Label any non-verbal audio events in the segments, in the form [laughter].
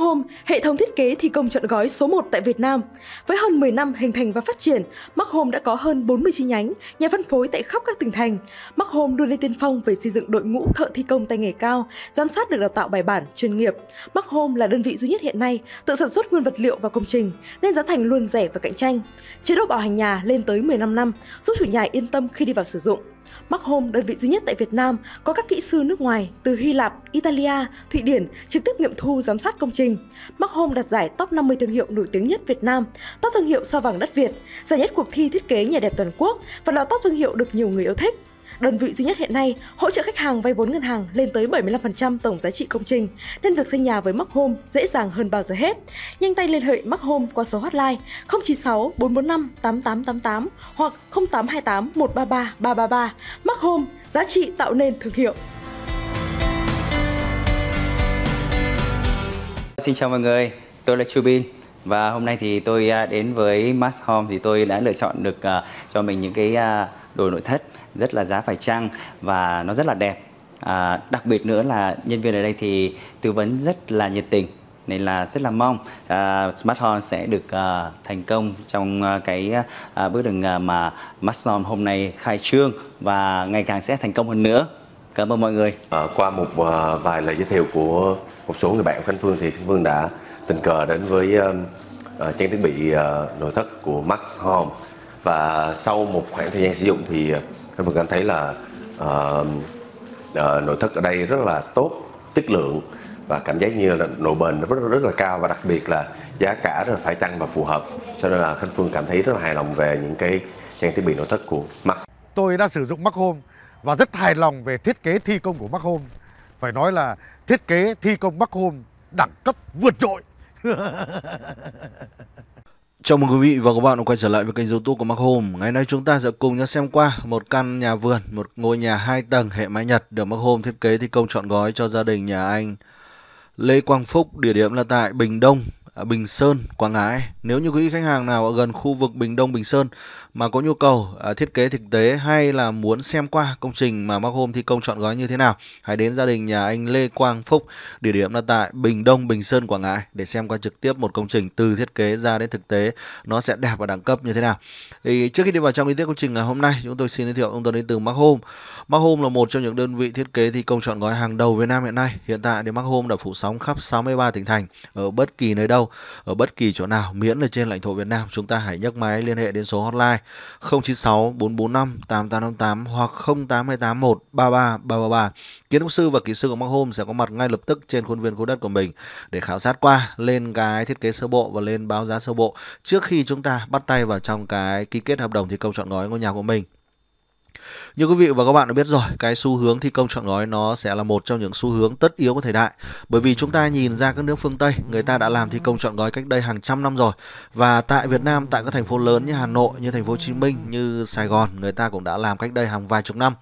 Home, hệ thống thiết kế thi công trọn gói số 1 tại Việt Nam. Với hơn 10 năm hình thành và phát triển, Mark Home đã có hơn 40 chi nhánh, nhà phân phối tại khắp các tỉnh thành. Mark Home luôn lên tiên phong về xây dựng đội ngũ thợ thi công tay nghề cao, giám sát được đào tạo bài bản, chuyên nghiệp. Mark Home là đơn vị duy nhất hiện nay tự sản xuất nguyên vật liệu và công trình, nên giá thành luôn rẻ và cạnh tranh. Chế độ bảo hành nhà lên tới 15 năm, giúp chủ nhà yên tâm khi đi vào sử dụng. Mark Home, đơn vị duy nhất tại Việt Nam, có các kỹ sư nước ngoài từ Hy Lạp, Italia, Thụy Điển trực tiếp nghiệm thu giám sát công trình. Mark Home đạt giải top 50 thương hiệu nổi tiếng nhất Việt Nam, top thương hiệu sao vàng đất Việt, giải nhất cuộc thi thiết kế nhà đẹp toàn quốc và là top thương hiệu được nhiều người yêu thích đơn vị duy nhất hiện nay hỗ trợ khách hàng vay vốn ngân hàng lên tới 75% tổng giá trị công trình, nên việc xây nhà với Mark Home dễ dàng hơn bao giờ hết. Nhanh tay liên hệ Mark Home qua số hotline 096 445 8888 hoặc 0828 133 333. Mark Home, giá trị tạo nên thương hiệu. Xin chào mọi người, tôi là Chubin và hôm nay thì tôi à, đến với Mass Home thì tôi đã lựa chọn được à, cho mình những cái à, đồ nội thất rất là giá phải chăng và nó rất là đẹp à, đặc biệt nữa là nhân viên ở đây thì tư vấn rất là nhiệt tình nên là rất là mong uh, Smart Home sẽ được uh, thành công trong uh, cái uh, bước đường uh, mà Maxon hôm nay khai trương và ngày càng sẽ thành công hơn nữa. Cảm ơn mọi người. À, qua một uh, vài lời giới thiệu của một số người bạn của Khánh Phương thì Khánh Phương đã tình cờ đến với uh, uh, trang thiết bị uh, nội thất của Max Home và sau một khoảng thời gian sử dụng thì ờ, các bạn cảm thấy là uh, uh, nội thất ở đây rất là tốt chất lượng và cảm giác như là độ bền nó rất, rất là cao và đặc biệt là giá cả rất là phải chăng và phù hợp cho nên là Khánh Phương cảm thấy rất là hài lòng về những cái trang thiết bị nội thất của Max. Tôi đã sử dụng Max Home và rất hài lòng về thiết kế thi công của Max Home. Phải nói là thiết kế thi công Max Home đẳng cấp vượt trội. [laughs] Chào mừng quý vị và các bạn đã quay trở lại với kênh youtube của Mark Home Ngày nay chúng ta sẽ cùng nhau xem qua một căn nhà vườn, một ngôi nhà 2 tầng hệ mái Nhật được Mark Home thiết kế thi công trọn gói cho gia đình nhà anh Lê Quang Phúc, địa điểm là tại Bình Đông, à, Bình Sơn, Quảng Ngãi. Nếu như quý khách hàng nào ở gần khu vực Bình Đông, Bình Sơn mà có nhu cầu à, thiết kế thực tế hay là muốn xem qua công trình mà Mark Home thi công chọn gói như thế nào, hãy đến gia đình nhà anh Lê Quang Phúc, địa điểm là tại Bình Đông, Bình Sơn, Quảng Ngãi để xem qua trực tiếp một công trình từ thiết kế ra đến thực tế nó sẽ đẹp và đẳng cấp như thế nào. Thì trước khi đi vào trong chi tiết công trình ngày hôm nay, chúng tôi xin giới thiệu ông Tuấn đến từ Mark Home. Mark Home là một trong những đơn vị thiết kế thi công chọn gói hàng đầu Việt Nam hiện nay. Hiện tại thì Mark Home đã phủ sóng khắp 63 tỉnh thành ở bất kỳ nơi đâu, ở bất kỳ chỗ nào miễn là trên lãnh thổ Việt Nam. Chúng ta hãy nhấc máy liên hệ đến số hotline 096 445 8858 hoặc 08281 33 333. Kiến trúc sư và kỹ sư của Mark Home sẽ có mặt ngay lập tức trên khuôn viên khu đất của mình để khảo sát qua, lên cái thiết kế sơ bộ và lên báo giá sơ bộ trước khi chúng ta bắt tay vào trong cái ký kết hợp đồng thi công chọn gói ngôi nhà của mình. Như quý vị và các bạn đã biết rồi, cái xu hướng thi công chọn gói nó sẽ là một trong những xu hướng tất yếu của thời đại. Bởi vì chúng ta nhìn ra các nước phương Tây, người ta đã làm thi công chọn gói cách đây hàng trăm năm rồi. Và tại Việt Nam, tại các thành phố lớn như Hà Nội, như thành phố Hồ Chí Minh, như Sài Gòn, người ta cũng đã làm cách đây hàng vài chục năm.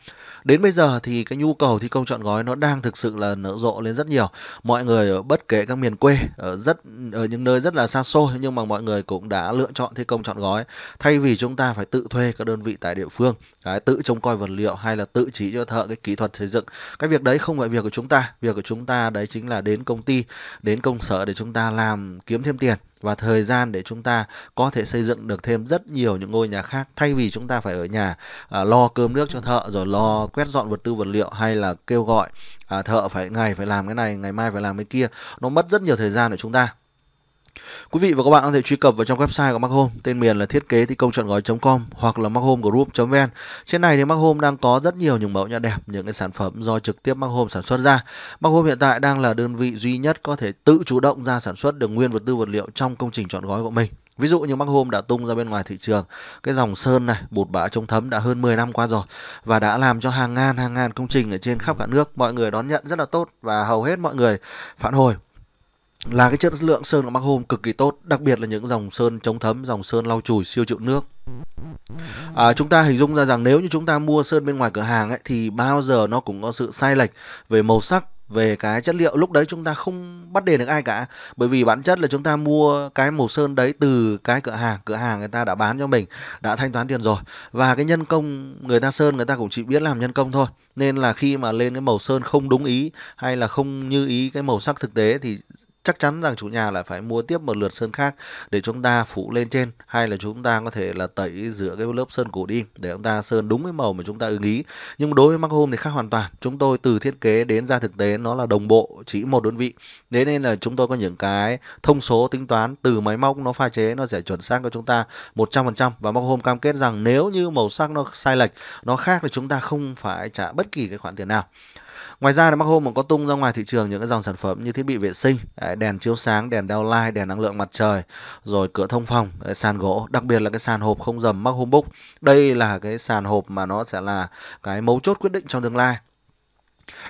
Đến bây giờ thì cái nhu cầu thi công chọn gói nó đang thực sự là nở rộ lên rất nhiều. Mọi người ở bất kể các miền quê, ở rất ở những nơi rất là xa xôi nhưng mà mọi người cũng đã lựa chọn thi công chọn gói thay vì chúng ta phải tự thuê các đơn vị tại địa phương, đấy, tự trông coi vật liệu hay là tự chỉ cho thợ cái kỹ thuật xây dựng. Cái việc đấy không phải việc của chúng ta, việc của chúng ta đấy chính là đến công ty, đến công sở để chúng ta làm kiếm thêm tiền và thời gian để chúng ta có thể xây dựng được thêm rất nhiều những ngôi nhà khác thay vì chúng ta phải ở nhà à, lo cơm nước cho thợ rồi lo quét dọn vật tư vật liệu hay là kêu gọi à, thợ phải ngày phải làm cái này ngày mai phải làm cái kia. Nó mất rất nhiều thời gian của chúng ta Quý vị và các bạn có thể truy cập vào trong website của Mark Home, tên miền là thiết kế thi công chọn gói.com hoặc là markhomegroup.vn. Trên này thì Mark Home đang có rất nhiều những mẫu nhà đẹp, những cái sản phẩm do trực tiếp Mark Home sản xuất ra. Mark Home hiện tại đang là đơn vị duy nhất có thể tự chủ động ra sản xuất được nguyên vật tư vật liệu trong công trình chọn gói của mình. Ví dụ như Mark Home đã tung ra bên ngoài thị trường cái dòng sơn này, bột bã chống thấm đã hơn 10 năm qua rồi và đã làm cho hàng ngàn hàng ngàn công trình ở trên khắp cả nước mọi người đón nhận rất là tốt và hầu hết mọi người phản hồi là cái chất lượng sơn của Mark Home cực kỳ tốt, đặc biệt là những dòng sơn chống thấm, dòng sơn lau chùi siêu chịu nước. À, chúng ta hình dung ra rằng nếu như chúng ta mua sơn bên ngoài cửa hàng ấy, thì bao giờ nó cũng có sự sai lệch về màu sắc về cái chất liệu. Lúc đấy chúng ta không bắt đền được ai cả bởi vì bản chất là chúng ta mua cái màu sơn đấy từ cái cửa hàng. Cửa hàng người ta đã bán cho mình đã thanh toán tiền rồi. Và cái nhân công người ta sơn người ta cũng chỉ biết làm nhân công thôi. Nên là khi mà lên cái màu sơn không đúng ý hay là không như ý cái màu sắc thực tế thì chắc chắn rằng chủ nhà lại phải mua tiếp một lượt sơn khác để chúng ta phủ lên trên, hay là chúng ta có thể là tẩy rửa cái lớp sơn cũ đi để chúng ta sơn đúng cái màu mà chúng ta ưng ý. Nhưng đối với mắc hôm thì khác hoàn toàn. Chúng tôi từ thiết kế đến ra thực tế nó là đồng bộ, chỉ một đơn vị. Thế nên là chúng tôi có những cái thông số tính toán từ máy móc nó pha chế nó sẽ chuẩn xác cho chúng ta 100% và mắc hôm cam kết rằng nếu như màu sắc nó sai lệch, nó khác thì chúng ta không phải trả bất kỳ cái khoản tiền nào. Ngoài ra thì Mark Home còn có tung ra ngoài thị trường những cái dòng sản phẩm như thiết bị vệ sinh, đèn chiếu sáng, đèn downlight, đèn năng lượng mặt trời, rồi cửa thông phòng, sàn gỗ, đặc biệt là cái sàn hộp không dầm Mark Home Book. Đây là cái sàn hộp mà nó sẽ là cái mấu chốt quyết định trong tương lai.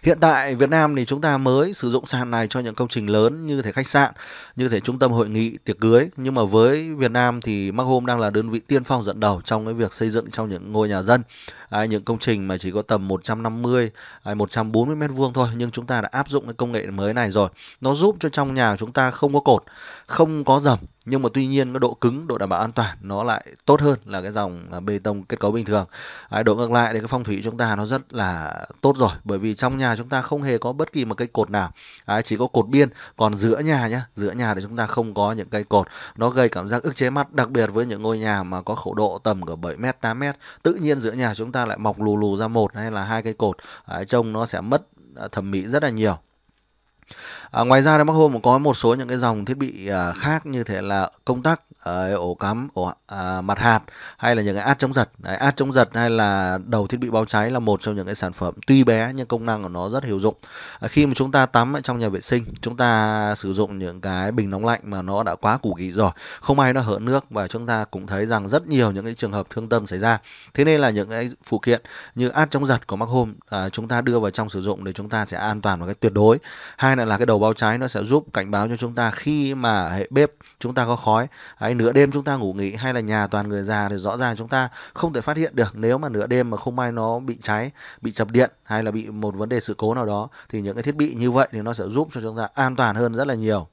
Hiện tại Việt Nam thì chúng ta mới sử dụng sàn này cho những công trình lớn như thể khách sạn, như thể trung tâm hội nghị, tiệc cưới. Nhưng mà với Việt Nam thì Mark Home đang là đơn vị tiên phong dẫn đầu trong cái việc xây dựng trong những ngôi nhà dân. À, những công trình mà chỉ có tầm 150 hay 140 mét vuông thôi nhưng chúng ta đã áp dụng cái công nghệ mới này rồi. Nó giúp cho trong nhà chúng ta không có cột, không có dầm nhưng mà tuy nhiên cái độ cứng độ đảm bảo an toàn nó lại tốt hơn là cái dòng à, bê tông kết cấu bình thường. À, độ ngược lại thì cái phong thủy chúng ta nó rất là tốt rồi bởi vì trong nhà chúng ta không hề có bất kỳ một cây cột nào. À, chỉ có cột biên còn giữa nhà nhá giữa nhà thì chúng ta không có những cây cột. Nó gây cảm giác ức chế mắt đặc biệt với những ngôi nhà mà có khẩu độ tầm ở 7 mét 8 mét tự nhiên giữa nhà chúng ta lại mọc lù lù ra một hay là hai cây cột à, trông nó sẽ mất à, thẩm mỹ rất là nhiều. À, ngoài ra Mark Home có một số những cái dòng thiết bị à, khác như thế là công tắc, à, ổ cắm, ổ à, mặt hạt hay là những cái át chống giật. Đấy, át chống giật hay là đầu thiết bị báo cháy là một trong những cái sản phẩm tuy bé nhưng công năng của nó rất hữu dụng. À, khi mà chúng ta tắm ở trong nhà vệ sinh, chúng ta sử dụng những cái bình nóng lạnh mà nó đã quá cũ kỹ rồi, không ai nó hở nước và chúng ta cũng thấy rằng rất nhiều những cái trường hợp thương tâm xảy ra. Thế nên là những cái phụ kiện như át chống giật của Mark Home à, chúng ta đưa vào trong sử dụng để chúng ta sẽ an toàn một cách tuyệt đối. Hai là cái đầu dầu báo cháy nó sẽ giúp cảnh báo cho chúng ta khi mà hệ bếp chúng ta có khói. Hay nửa đêm chúng ta ngủ nghỉ hay là nhà toàn người già thì rõ ràng chúng ta không thể phát hiện được. Nếu mà nửa đêm mà không may nó bị cháy, bị chập điện hay là bị một vấn đề sự cố nào đó thì những cái thiết bị như vậy thì nó sẽ giúp cho chúng ta an toàn hơn rất là nhiều.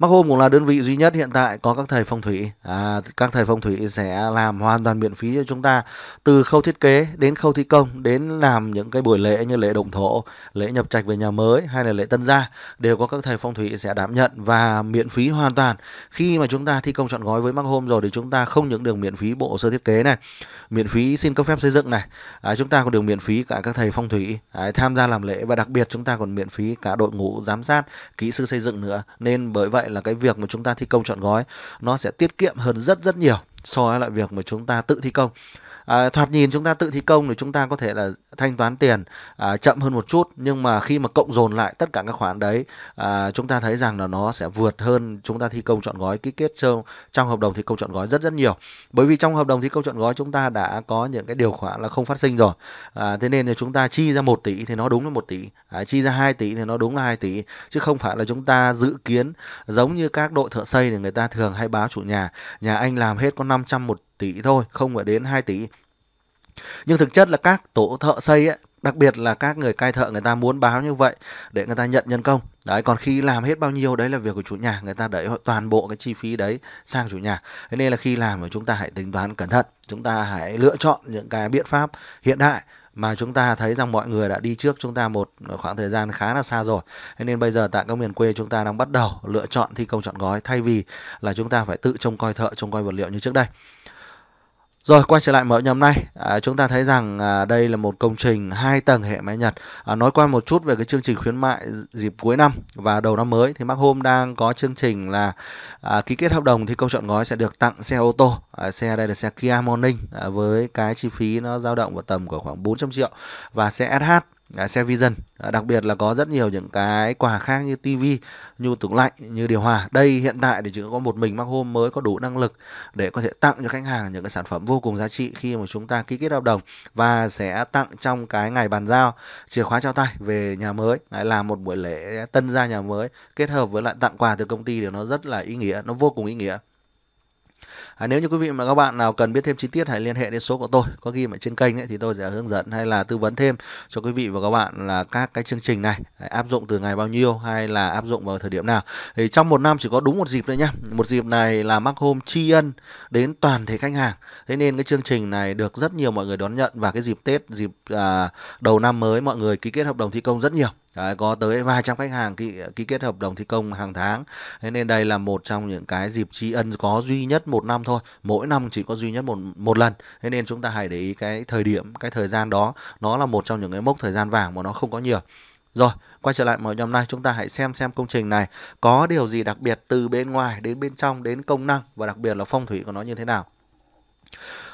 Mark Home cũng là đơn vị duy nhất hiện tại có các thầy phong thủy. À, các thầy phong thủy sẽ làm hoàn toàn miễn phí cho chúng ta từ khâu thiết kế đến khâu thi công đến làm những cái buổi lễ như lễ động thổ, lễ nhập trạch về nhà mới hay là lễ tân gia đều có các thầy phong thủy sẽ đảm nhận và miễn phí hoàn toàn. Khi mà chúng ta thi công chọn gói với Mark Home rồi thì chúng ta không những được miễn phí bộ sơ thiết kế này, miễn phí xin cấp phép xây dựng này, à, chúng ta còn được miễn phí cả các thầy phong thủy à, tham gia làm lễ và đặc biệt chúng ta còn miễn phí cả đội ngũ giám sát, kỹ sư xây dựng nữa. Nên bởi vậy là cái việc mà chúng ta thi công chọn gói, nó sẽ tiết kiệm hơn rất rất nhiều so với lại việc mà chúng ta tự thi công à, thoạt nhìn chúng ta tự thi công thì chúng ta có thể là thanh toán tiền à, chậm hơn một chút nhưng mà khi mà cộng dồn lại tất cả các khoản đấy à, chúng ta thấy rằng là nó sẽ vượt hơn chúng ta thi công chọn gói ký kết trong trong hợp đồng thi công chọn gói rất rất nhiều. Bởi vì trong hợp đồng thi công chọn gói chúng ta đã có những cái điều khoản là không phát sinh rồi. À, thế nên là chúng ta chi ra 1 tỷ thì nó đúng là 1 tỷ. À, chi ra 2 tỷ thì nó đúng là 2 tỷ. Chứ không phải là chúng ta dự kiến giống như các đội thợ xây thì người ta thường hay báo chủ nhà nhà anh làm hết có 500 một tỷ thôi không phải đến 2 tỷ nhưng thực chất là các tổ thợ xây ấy, đặc biệt là các người cai thợ người ta muốn báo như vậy để người ta nhận nhân công đấy còn khi làm hết bao nhiêu đấy là việc của chủ nhà người ta đẩy toàn bộ cái chi phí đấy sang chủ nhà thế nên là khi làm thì chúng ta hãy tính toán cẩn thận chúng ta hãy lựa chọn những cái biện pháp hiện đại mà chúng ta thấy rằng mọi người đã đi trước chúng ta một khoảng thời gian khá là xa rồi. Thế nên bây giờ tại các miền quê chúng ta đang bắt đầu lựa chọn thi công chọn gói thay vì là chúng ta phải tự trông coi thợ, trông coi vật liệu như trước đây. Rồi quay trở lại mở nhầm này, à, chúng ta thấy rằng à, đây là một công trình hai tầng hệ máy Nhật. À, nói qua một chút về cái chương trình khuyến mại dịp cuối năm và đầu năm mới thì Mark Home đang có chương trình là à, ký kết hợp đồng thì câu chọn gói sẽ được tặng xe ô tô. À, xe đây là xe Kia Morning à, với cái chi phí nó dao động vào tầm của khoảng 400 triệu và xe SH à, xe Vision. À, đặc biệt là có rất nhiều những cái quà khác như tivi như tủ lạnh như điều hòa. Đây hiện tại thì chỉ có một mình Mark Home mới có đủ năng lực để có thể tặng cho khách hàng những cái sản phẩm vô cùng giá trị khi mà chúng ta ký kết hợp đồng và sẽ tặng trong cái ngày bàn giao chìa khóa trao tay về nhà mới. Lại làm một buổi lễ tân gia nhà mới kết hợp với lại tặng quà từ công ty thì nó rất là ý nghĩa nó vô cùng ý nghĩa. À, nếu như quý vị mà các bạn nào cần biết thêm chi tiết hãy liên hệ đến số của tôi có ghi ở trên kênh ấy, thì tôi sẽ hướng dẫn hay là tư vấn thêm cho quý vị và các bạn là các cái chương trình này áp dụng từ ngày bao nhiêu hay là áp dụng vào thời điểm nào. Thì trong một năm chỉ có đúng một dịp thôi nhá. Một dịp này là Mark Home tri ân đến toàn thể khách hàng. Thế nên cái chương trình này được rất nhiều mọi người đón nhận và cái dịp Tết, dịp à, đầu năm mới mọi người ký kết hợp đồng thi công rất nhiều Đấy, có tới vài trăm khách hàng ký, ký kết hợp đồng thi công hàng tháng. Thế nên đây là một trong những cái dịp tri ân có duy nhất một năm thôi. Mỗi năm chỉ có duy nhất một một lần. Thế nên chúng ta hãy để ý cái thời điểm cái thời gian đó. Nó là một trong những cái mốc thời gian vàng mà nó không có nhiều. Rồi, quay trở lại mọi năm nay chúng ta hãy xem xem công trình này có điều gì đặc biệt từ bên ngoài đến bên trong đến công năng và đặc biệt là phong thủy của nó như thế nào.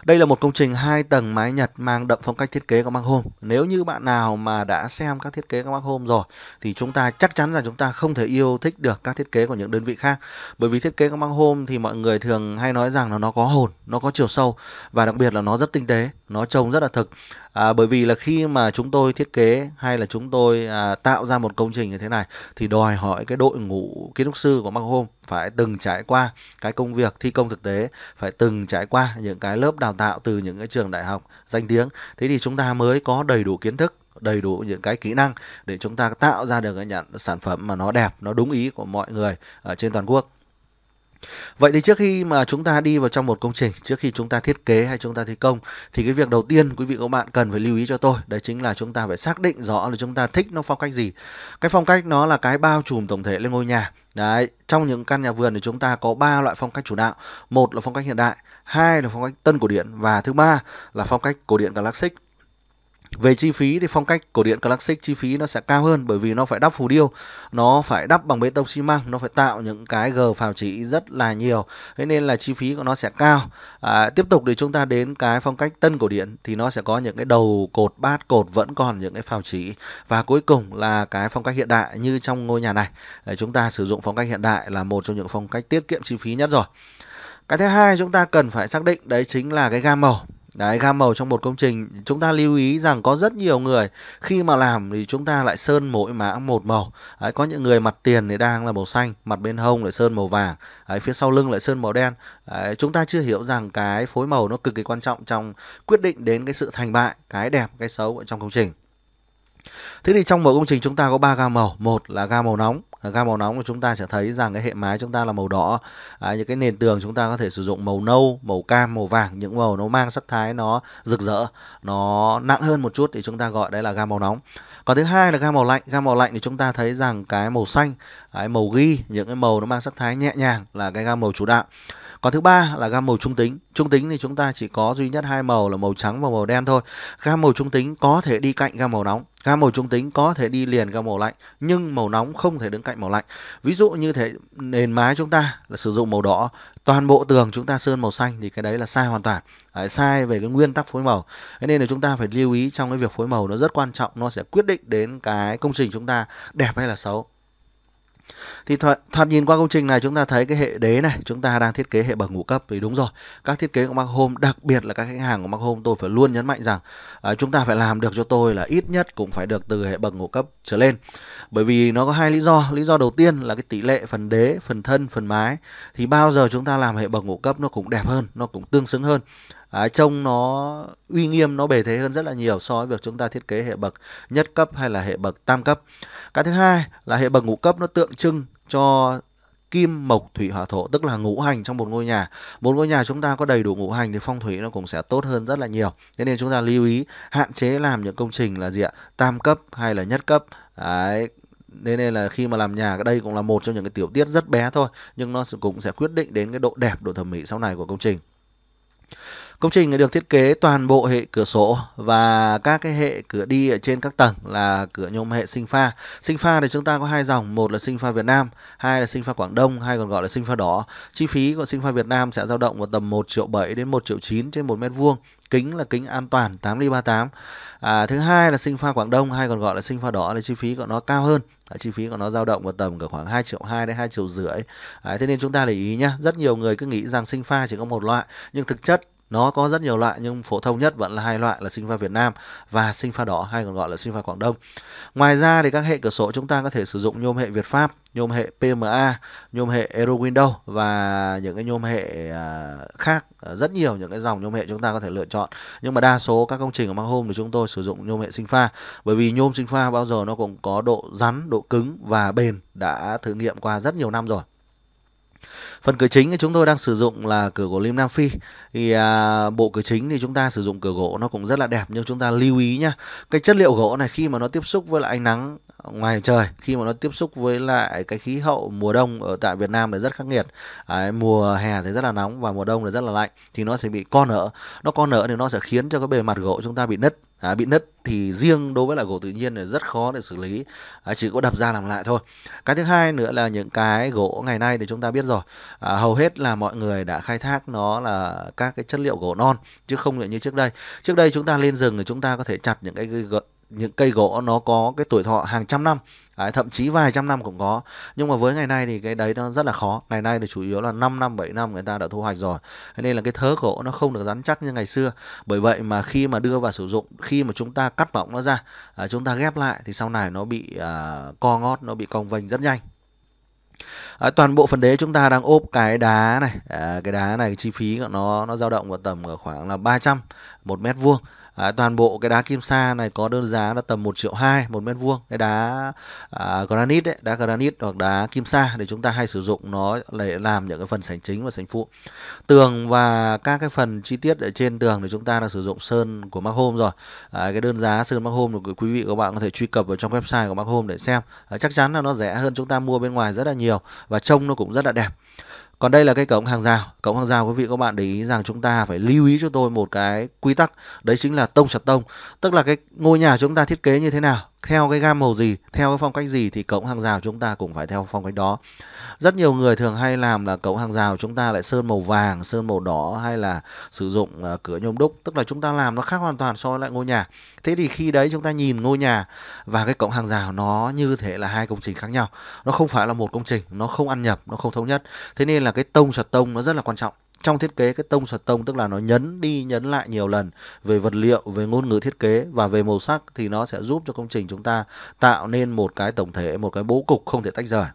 Đây là một công trình hai tầng mái Nhật mang đậm phong cách thiết kế của Mark Home. Nếu như bạn nào mà đã xem các thiết kế của Mark Home rồi thì chúng ta chắc chắn rằng chúng ta không thể yêu thích được các thiết kế của những đơn vị khác. Bởi vì thiết kế của Mark Home thì mọi người thường hay nói rằng là nó có hồn, nó có chiều sâu và đặc biệt là nó rất tinh tế, nó trông rất là thực. À, bởi vì là khi mà chúng tôi thiết kế hay là chúng tôi à, tạo ra một công trình như thế này thì đòi hỏi cái đội ngũ kiến trúc sư của Mark Home phải từng trải qua cái công việc thi công thực tế, phải từng trải qua những cái lớp đào tạo từ những cái trường đại học danh tiếng. Thế thì chúng ta mới có đầy đủ kiến thức đầy đủ những cái kỹ năng để chúng ta tạo ra được cái nhận sản phẩm mà nó đẹp, nó đúng ý của mọi người ở trên toàn quốc. Vậy thì trước khi mà chúng ta đi vào trong một công trình, trước khi chúng ta thiết kế hay chúng ta thi công thì cái việc đầu tiên quý vị các bạn cần phải lưu ý cho tôi, đấy chính là chúng ta phải xác định rõ là chúng ta thích nó phong cách gì. Cái phong cách nó là cái bao trùm tổng thể lên ngôi nhà. Đấy, trong những căn nhà vườn thì chúng ta có ba loại phong cách chủ đạo. Một là phong cách hiện đại, hai là phong cách tân cổ điển và thứ ba là phong cách cổ điển classic. Về chi phí thì phong cách cổ điển classic chi phí nó sẽ cao hơn bởi vì nó phải đắp phù điêu, nó phải đắp bằng bê tông xi măng, nó phải tạo những cái gờ phào chỉ rất là nhiều. Thế nên là chi phí của nó sẽ cao. À, tiếp tục để chúng ta đến cái phong cách tân cổ điển thì nó sẽ có những cái đầu cột bát cột vẫn còn những cái phào chỉ và cuối cùng là cái phong cách hiện đại như trong ngôi nhà này. Để chúng ta sử dụng phong cách hiện đại là một trong những phong cách tiết kiệm chi phí nhất rồi. Cái thứ hai chúng ta cần phải xác định đấy chính là cái gam màu. Đấy, gam màu trong một công trình chúng ta lưu ý rằng có rất nhiều người khi mà làm thì chúng ta lại sơn mỗi mã một màu. Đấy, có những người mặt tiền thì đang là màu xanh, mặt bên hông lại sơn màu vàng, đấy, phía sau lưng lại sơn màu đen. Đấy, chúng ta chưa hiểu rằng cái phối màu nó cực kỳ quan trọng trong quyết định đến cái sự thành bại, cái đẹp, cái xấu ở trong công trình. Thế thì trong mỗi công trình chúng ta có ba gam màu, một là gam màu nóng, Ờ, gam màu nóng của chúng ta sẽ thấy rằng cái hệ mái chúng ta là màu đỏ, à, những cái nền tường chúng ta có thể sử dụng màu nâu, màu cam, màu vàng, những màu nó mang sắc thái nó rực rỡ, nó nặng hơn một chút thì chúng ta gọi đấy là gam màu nóng. Còn thứ hai là gam màu lạnh, gam màu lạnh thì chúng ta thấy rằng cái màu xanh, cái màu ghi, những cái màu nó mang sắc thái nhẹ nhàng là cái gam màu chủ đạo. Còn thứ ba là gam màu trung tính. Trung tính thì chúng ta chỉ có duy nhất hai màu là màu trắng và màu đen thôi. Gam màu trung tính có thể đi cạnh gam màu nóng. Gam màu trung tính có thể đi liền gam màu lạnh, nhưng màu nóng không thể đứng cạnh màu lạnh. Ví dụ như thế nền mái chúng ta là sử dụng màu đỏ, toàn bộ tường chúng ta sơn màu xanh thì cái đấy là sai hoàn toàn. Đấy, sai về cái nguyên tắc phối màu. Thế nên là chúng ta phải lưu ý trong cái việc phối màu nó rất quan trọng, nó sẽ quyết định đến cái công trình chúng ta đẹp hay là xấu. Thì thoạt, thoạt nhìn qua công trình này chúng ta thấy cái hệ đế này chúng ta đang thiết kế hệ bậc ngũ cấp thì đúng rồi. Các thiết kế của Mark Home đặc biệt là các khách hàng của Mark Home tôi phải luôn nhấn mạnh rằng à, chúng ta phải làm được cho tôi là ít nhất cũng phải được từ hệ bậc ngũ cấp trở lên. Bởi vì nó có hai lý do. Lý do đầu tiên là cái tỷ lệ phần đế, phần thân, phần mái thì bao giờ chúng ta làm hệ bậc ngũ cấp nó cũng đẹp hơn, nó cũng tương xứng hơn à, trông nó uy nghiêm nó bề thế hơn rất là nhiều so với việc chúng ta thiết kế hệ bậc nhất cấp hay là hệ bậc tam cấp. Cái thứ hai là hệ bậc ngũ cấp nó tượng trưng cho kim mộc thủy hỏa thổ tức là ngũ hành trong một ngôi nhà. Một ngôi nhà chúng ta có đầy đủ ngũ hành thì phong thủy nó cũng sẽ tốt hơn rất là nhiều. Thế nên chúng ta lưu ý hạn chế làm những công trình là gì ạ? Tam cấp hay là nhất cấp. Đấy, nên, nên là khi mà làm nhà cái đây cũng là một trong những cái tiểu tiết rất bé thôi nhưng nó cũng sẽ quyết định đến cái độ đẹp độ thẩm mỹ sau này của công trình. Công trình được thiết kế toàn bộ hệ cửa sổ và các cái hệ cửa đi ở trên các tầng là cửa nhôm hệ sinh pha. Sinh pha thì chúng ta có hai dòng, một là sinh pha Việt Nam, hai là sinh pha Quảng Đông, hay còn gọi là sinh pha đỏ. Chi phí của sinh pha Việt Nam sẽ dao động vào tầm 1 triệu 7 đến 1 triệu 9 trên 1 mét vuông. Kính là kính an toàn 8 ly 38. À, thứ hai là sinh pha Quảng Đông hay còn gọi là sinh pha đỏ thì chi phí của nó cao hơn. À, chi phí của nó dao động vào tầm cả khoảng 2 triệu 2 đến 2 triệu rưỡi. À, thế nên chúng ta để ý nhá, rất nhiều người cứ nghĩ rằng sinh pha chỉ có một loại nhưng thực chất nó có rất nhiều loại nhưng phổ thông nhất vẫn là hai loại là sinh pha Việt Nam và sinh pha đỏ hay còn gọi là sinh pha Quảng Đông. Ngoài ra thì các hệ cửa sổ chúng ta có thể sử dụng nhôm hệ Việt Pháp, nhôm hệ PMA, nhôm hệ Aero Window và những cái nhôm hệ à, khác à, rất nhiều những cái dòng nhôm hệ chúng ta có thể lựa chọn. Nhưng mà đa số các công trình ở Mang Home thì chúng tôi sử dụng nhôm hệ sinh pha bởi vì nhôm sinh pha bao giờ nó cũng có độ rắn, độ cứng và bền đã thử nghiệm qua rất nhiều năm rồi. Phần cửa chính thì chúng tôi đang sử dụng là cửa gỗ lim Nam Phi. Thì à, bộ cửa chính thì chúng ta sử dụng cửa gỗ nó cũng rất là đẹp nhưng chúng ta lưu ý nhá. Cái chất liệu gỗ này khi mà nó tiếp xúc với lại ánh nắng ngoài trời khi mà nó tiếp xúc với lại cái khí hậu mùa đông ở tại Việt Nam là rất khắc nghiệt Đấy, mùa hè thì rất là nóng và mùa đông thì rất là lạnh thì nó sẽ bị co nở nó co nở thì nó sẽ khiến cho cái bề mặt gỗ chúng ta bị nứt à, bị nứt thì riêng đối với lại gỗ tự nhiên là rất khó để xử lý. À, chỉ có đập ra làm lại thôi. Cái thứ hai nữa là những cái gỗ ngày nay thì chúng ta biết rồi. À, hầu hết là mọi người đã khai thác nó là các cái chất liệu gỗ non chứ không như trước đây. Trước đây chúng ta lên rừng thì chúng ta có thể chặt những cái những cây gỗ nó có cái tuổi thọ hàng trăm năm Đấy, thậm chí vài trăm năm cũng có. Nhưng mà với ngày nay thì cái đấy nó rất là khó. Ngày nay thì chủ yếu là 5 năm 7 năm người ta đã thu hoạch rồi. Thế nên là cái thớ gỗ nó không được rắn chắc như ngày xưa. Bởi vậy mà khi mà đưa vào sử dụng khi mà chúng ta cắt bỏng nó ra à, chúng ta ghép lại thì sau này nó bị à, co ngót nó bị cong vênh rất nhanh. À, toàn bộ phần đế chúng ta đang ốp cái đá này à, cái đá này chi phí của nó nó dao động vào tầm ở khoảng là 300 một mét vuông. À, toàn bộ cái đá kim sa này có đơn giá là tầm 1 triệu 2 một mét vuông. Cái đá à, granite đấy, đá granite hoặc đá kim sa để chúng ta hay sử dụng nó để làm những cái phần sảnh chính và sảnh phụ. Tường và các cái phần chi tiết ở trên tường thì chúng ta đã sử dụng sơn của Mark Home rồi. À, cái đơn giá sơn Mark Home của quý vị các bạn có thể truy cập vào trong website của Mark Home để xem. À, chắc chắn là nó rẻ hơn chúng ta mua bên ngoài rất là nhiều và trông nó cũng rất là đẹp còn đây là cái cổng hàng rào. Cổng hàng rào, quý vị các bạn để ý rằng chúng ta phải lưu ý cho tôi một cái quy tắc. Đấy chính là tông sật tông. Tức là cái ngôi nhà chúng ta thiết kế như thế nào? Theo cái gam màu gì theo cái phong cách gì thì cổng hàng rào chúng ta cũng phải theo phong cách đó. Rất nhiều người thường hay làm là cổng hàng rào chúng ta lại sơn màu vàng sơn màu đỏ hay là sử dụng uh, cửa nhôm đúc. Tức là chúng ta làm nó khác hoàn toàn so với lại ngôi nhà. Thế thì khi đấy chúng ta nhìn ngôi nhà và cái cổng hàng rào nó như thế là hai công trình khác nhau. Nó không phải là một công trình nó không ăn nhập nó không thống nhất. Thế nên là cái tông sật tông nó rất là quan trọng trong thiết kế cái tông sật tông tức là nó nhấn đi nhấn lại nhiều lần về vật liệu về ngôn ngữ thiết kế và về màu sắc thì nó sẽ giúp cho công trình chúng ta tạo nên một cái tổng thể một cái bố cục không thể tách rời.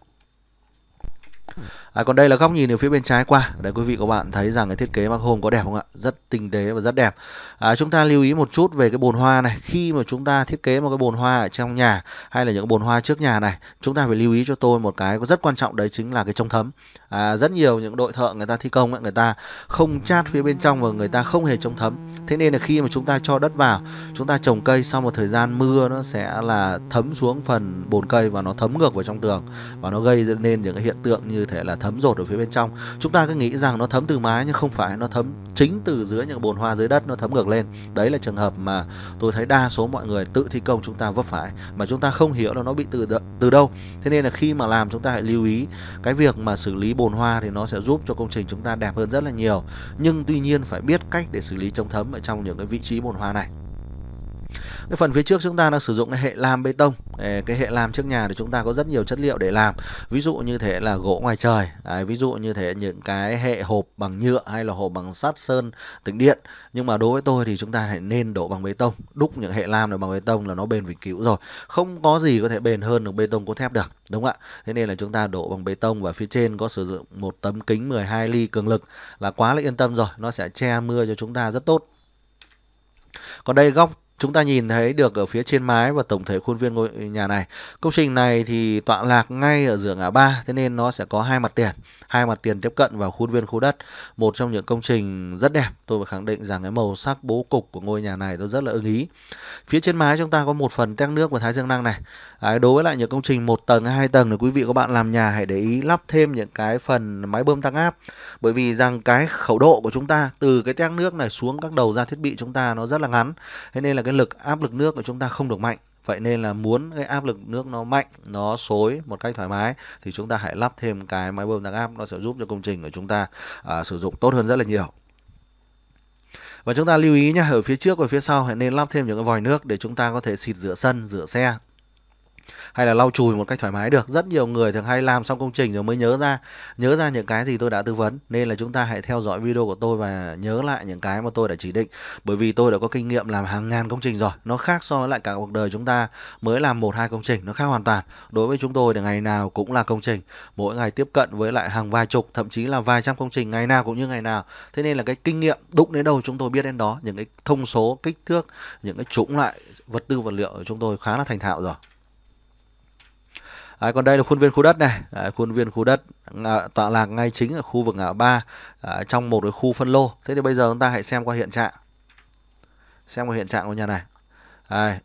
À, còn đây là góc nhìn ở phía bên trái qua. Để quý vị các bạn thấy rằng cái thiết kế Mark Home có đẹp không ạ? Rất tinh tế và rất đẹp. À, chúng ta lưu ý một chút về cái bồn hoa này. Khi mà chúng ta thiết kế một cái bồn hoa ở trong nhà hay là những bồn hoa trước nhà này chúng ta phải lưu ý cho tôi một cái rất quan trọng đấy chính là cái chống thấm à, rất nhiều những đội thợ người ta thi công ấy, người ta không chát phía bên trong và người ta không hề chống thấm. Thế nên là khi mà chúng ta cho đất vào chúng ta trồng cây sau một thời gian mưa nó sẽ là thấm xuống phần bồn cây và nó thấm ngược vào trong tường và nó gây nên những cái hiện tượng như thể là thấm rột ở phía bên trong. Chúng ta cứ nghĩ rằng nó thấm từ mái nhưng không phải nó thấm chính từ dưới những bồn hoa dưới đất nó thấm ngược lên. Đấy là trường hợp mà tôi thấy đa số mọi người tự thi công chúng ta vấp phải mà chúng ta không hiểu là nó bị từ từ đâu. Thế nên là khi mà làm chúng ta hãy lưu ý cái việc mà xử lý bồn hoa thì nó sẽ giúp cho công trình chúng ta đẹp hơn rất là nhiều. Nhưng tuy nhiên phải biết cách để xử lý chống thấm ở trong những cái vị trí bồn hoa này cái phần phía trước chúng ta đang sử dụng cái hệ làm bê tông. Cái hệ làm trước nhà thì chúng ta có rất nhiều chất liệu để làm. Ví dụ như thế là gỗ ngoài trời. À, ví dụ như thế những cái hệ hộp bằng nhựa hay là hộp bằng sắt sơn tĩnh điện. Nhưng mà đối với tôi thì chúng ta hãy nên đổ bằng bê tông. Đúc những hệ làm này bằng bê tông là nó bền vĩnh cửu rồi. Không có gì có thể bền hơn được bê tông cốt thép được đúng không ạ? Thế nên là chúng ta đổ bằng bê tông và phía trên có sử dụng một tấm kính 12 ly cường lực là quá là yên tâm rồi. Nó sẽ che mưa cho chúng ta rất tốt. Còn đây góc Chúng ta nhìn thấy được ở phía trên mái và tổng thể khuôn viên ngôi nhà này. Công trình này thì tọa lạc ngay ở giữa ngã ba, thế nên nó sẽ có hai mặt tiền, hai mặt tiền tiếp cận vào khuôn viên khu đất. Một trong những công trình rất đẹp, tôi phải khẳng định rằng cái màu sắc bố cục của ngôi nhà này tôi rất là ưng ý. Phía trên mái chúng ta có một phần tét nước và thái dương năng này. Đấy, đối với lại những công trình một tầng, hai tầng thì quý vị các bạn làm nhà hãy để ý lắp thêm những cái phần máy bơm tăng áp. Bởi vì rằng cái khẩu độ của chúng ta từ cái tét nước này xuống các đầu ra thiết bị chúng ta nó rất là ngắn. Thế nên là cái lực áp lực nước của chúng ta không được mạnh. Vậy nên là muốn cái áp lực nước nó mạnh nó xối một cách thoải mái thì chúng ta hãy lắp thêm cái máy bơm tăng áp. Nó sẽ giúp cho công trình của chúng ta à, sử dụng tốt hơn rất là nhiều. Và chúng ta lưu ý nhé ở phía trước và phía sau hãy nên lắp thêm những cái vòi nước để chúng ta có thể xịt rửa sân rửa xe hay là lau chùi một cách thoải mái được. Rất nhiều người thường hay làm xong công trình rồi mới nhớ ra nhớ ra những cái gì tôi đã tư vấn. Nên là chúng ta hãy theo dõi video của tôi và nhớ lại những cái mà tôi đã chỉ định. Bởi vì tôi đã có kinh nghiệm làm hàng ngàn công trình rồi. Nó khác so với lại cả cuộc đời chúng ta mới làm một, hai công trình. Nó khác hoàn toàn. Đối với chúng tôi thì ngày nào cũng là công trình. Mỗi ngày tiếp cận với lại hàng vài chục, thậm chí là vài trăm công trình ngày nào cũng như ngày nào. Thế nên là cái kinh nghiệm đụng đến đâu chúng tôi biết đến đó. Những cái thông số, kích thước, những cái chủng loại vật tư vật liệu của chúng tôi khá là thành thạo rồi à, còn đây là khuôn viên khu đất này, à, khuôn viên khu đất tọa lạc ngay chính ở khu vực ngã ba à, trong một cái khu phân lô. Thế thì bây giờ chúng ta hãy xem qua hiện trạng. Xem qua hiện trạng của nhà này. à,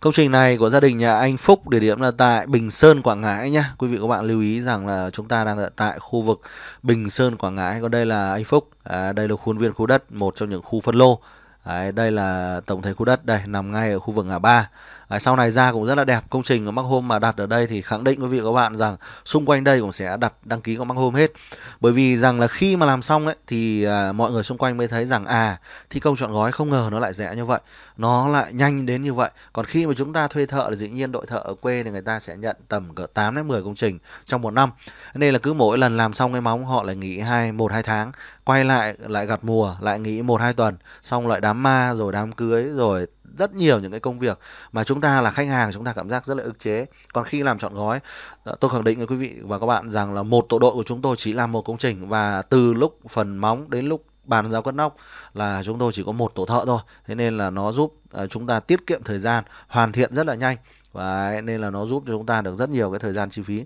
Công trình này của gia đình nhà anh Phúc địa điểm là tại Bình Sơn Quảng Ngãi nhá. Quý vị các bạn lưu ý rằng là chúng ta đang ở tại khu vực Bình Sơn Quảng Ngãi. Còn đây là anh Phúc, à, đây là khuôn viên khu đất, một trong những khu phân lô. Đấy, đây là tổng thể khu đất đây nằm ngay ở khu vực ngã ba à, sau này ra cũng rất là đẹp. Công trình của Mark Hôm mà đặt ở đây thì khẳng định quý vị và các bạn rằng xung quanh đây cũng sẽ đặt đăng ký của Mark Hôm hết. Bởi vì rằng là khi mà làm xong ấy thì à, mọi người xung quanh mới thấy rằng à thi công chọn gói không ngờ nó lại rẻ như vậy. Nó lại nhanh đến như vậy. Còn khi mà chúng ta thuê thợ thì dĩ nhiên đội thợ ở quê thì người ta sẽ nhận tầm cỡ 8 đến 10 công trình trong một năm. Nên là cứ mỗi lần làm xong cái móng họ lại nghỉ hai một hai tháng quay lại lại gặt mùa lại nghỉ một hai tuần. Xong lại đám ma rồi đám cưới rồi rất nhiều những cái công việc mà chúng ta là khách hàng chúng ta cảm giác rất là ức chế. Còn khi làm chọn gói ờ, tôi khẳng định với quý vị và các bạn rằng là một tổ đội của chúng tôi chỉ làm một công trình và từ lúc phần móng đến lúc bàn giao cất nóc là chúng tôi chỉ có một tổ thợ thôi. Thế nên là nó giúp ờ, chúng ta tiết kiệm thời gian hoàn thiện rất là nhanh và nên là nó giúp cho chúng ta được rất nhiều cái thời gian chi phí.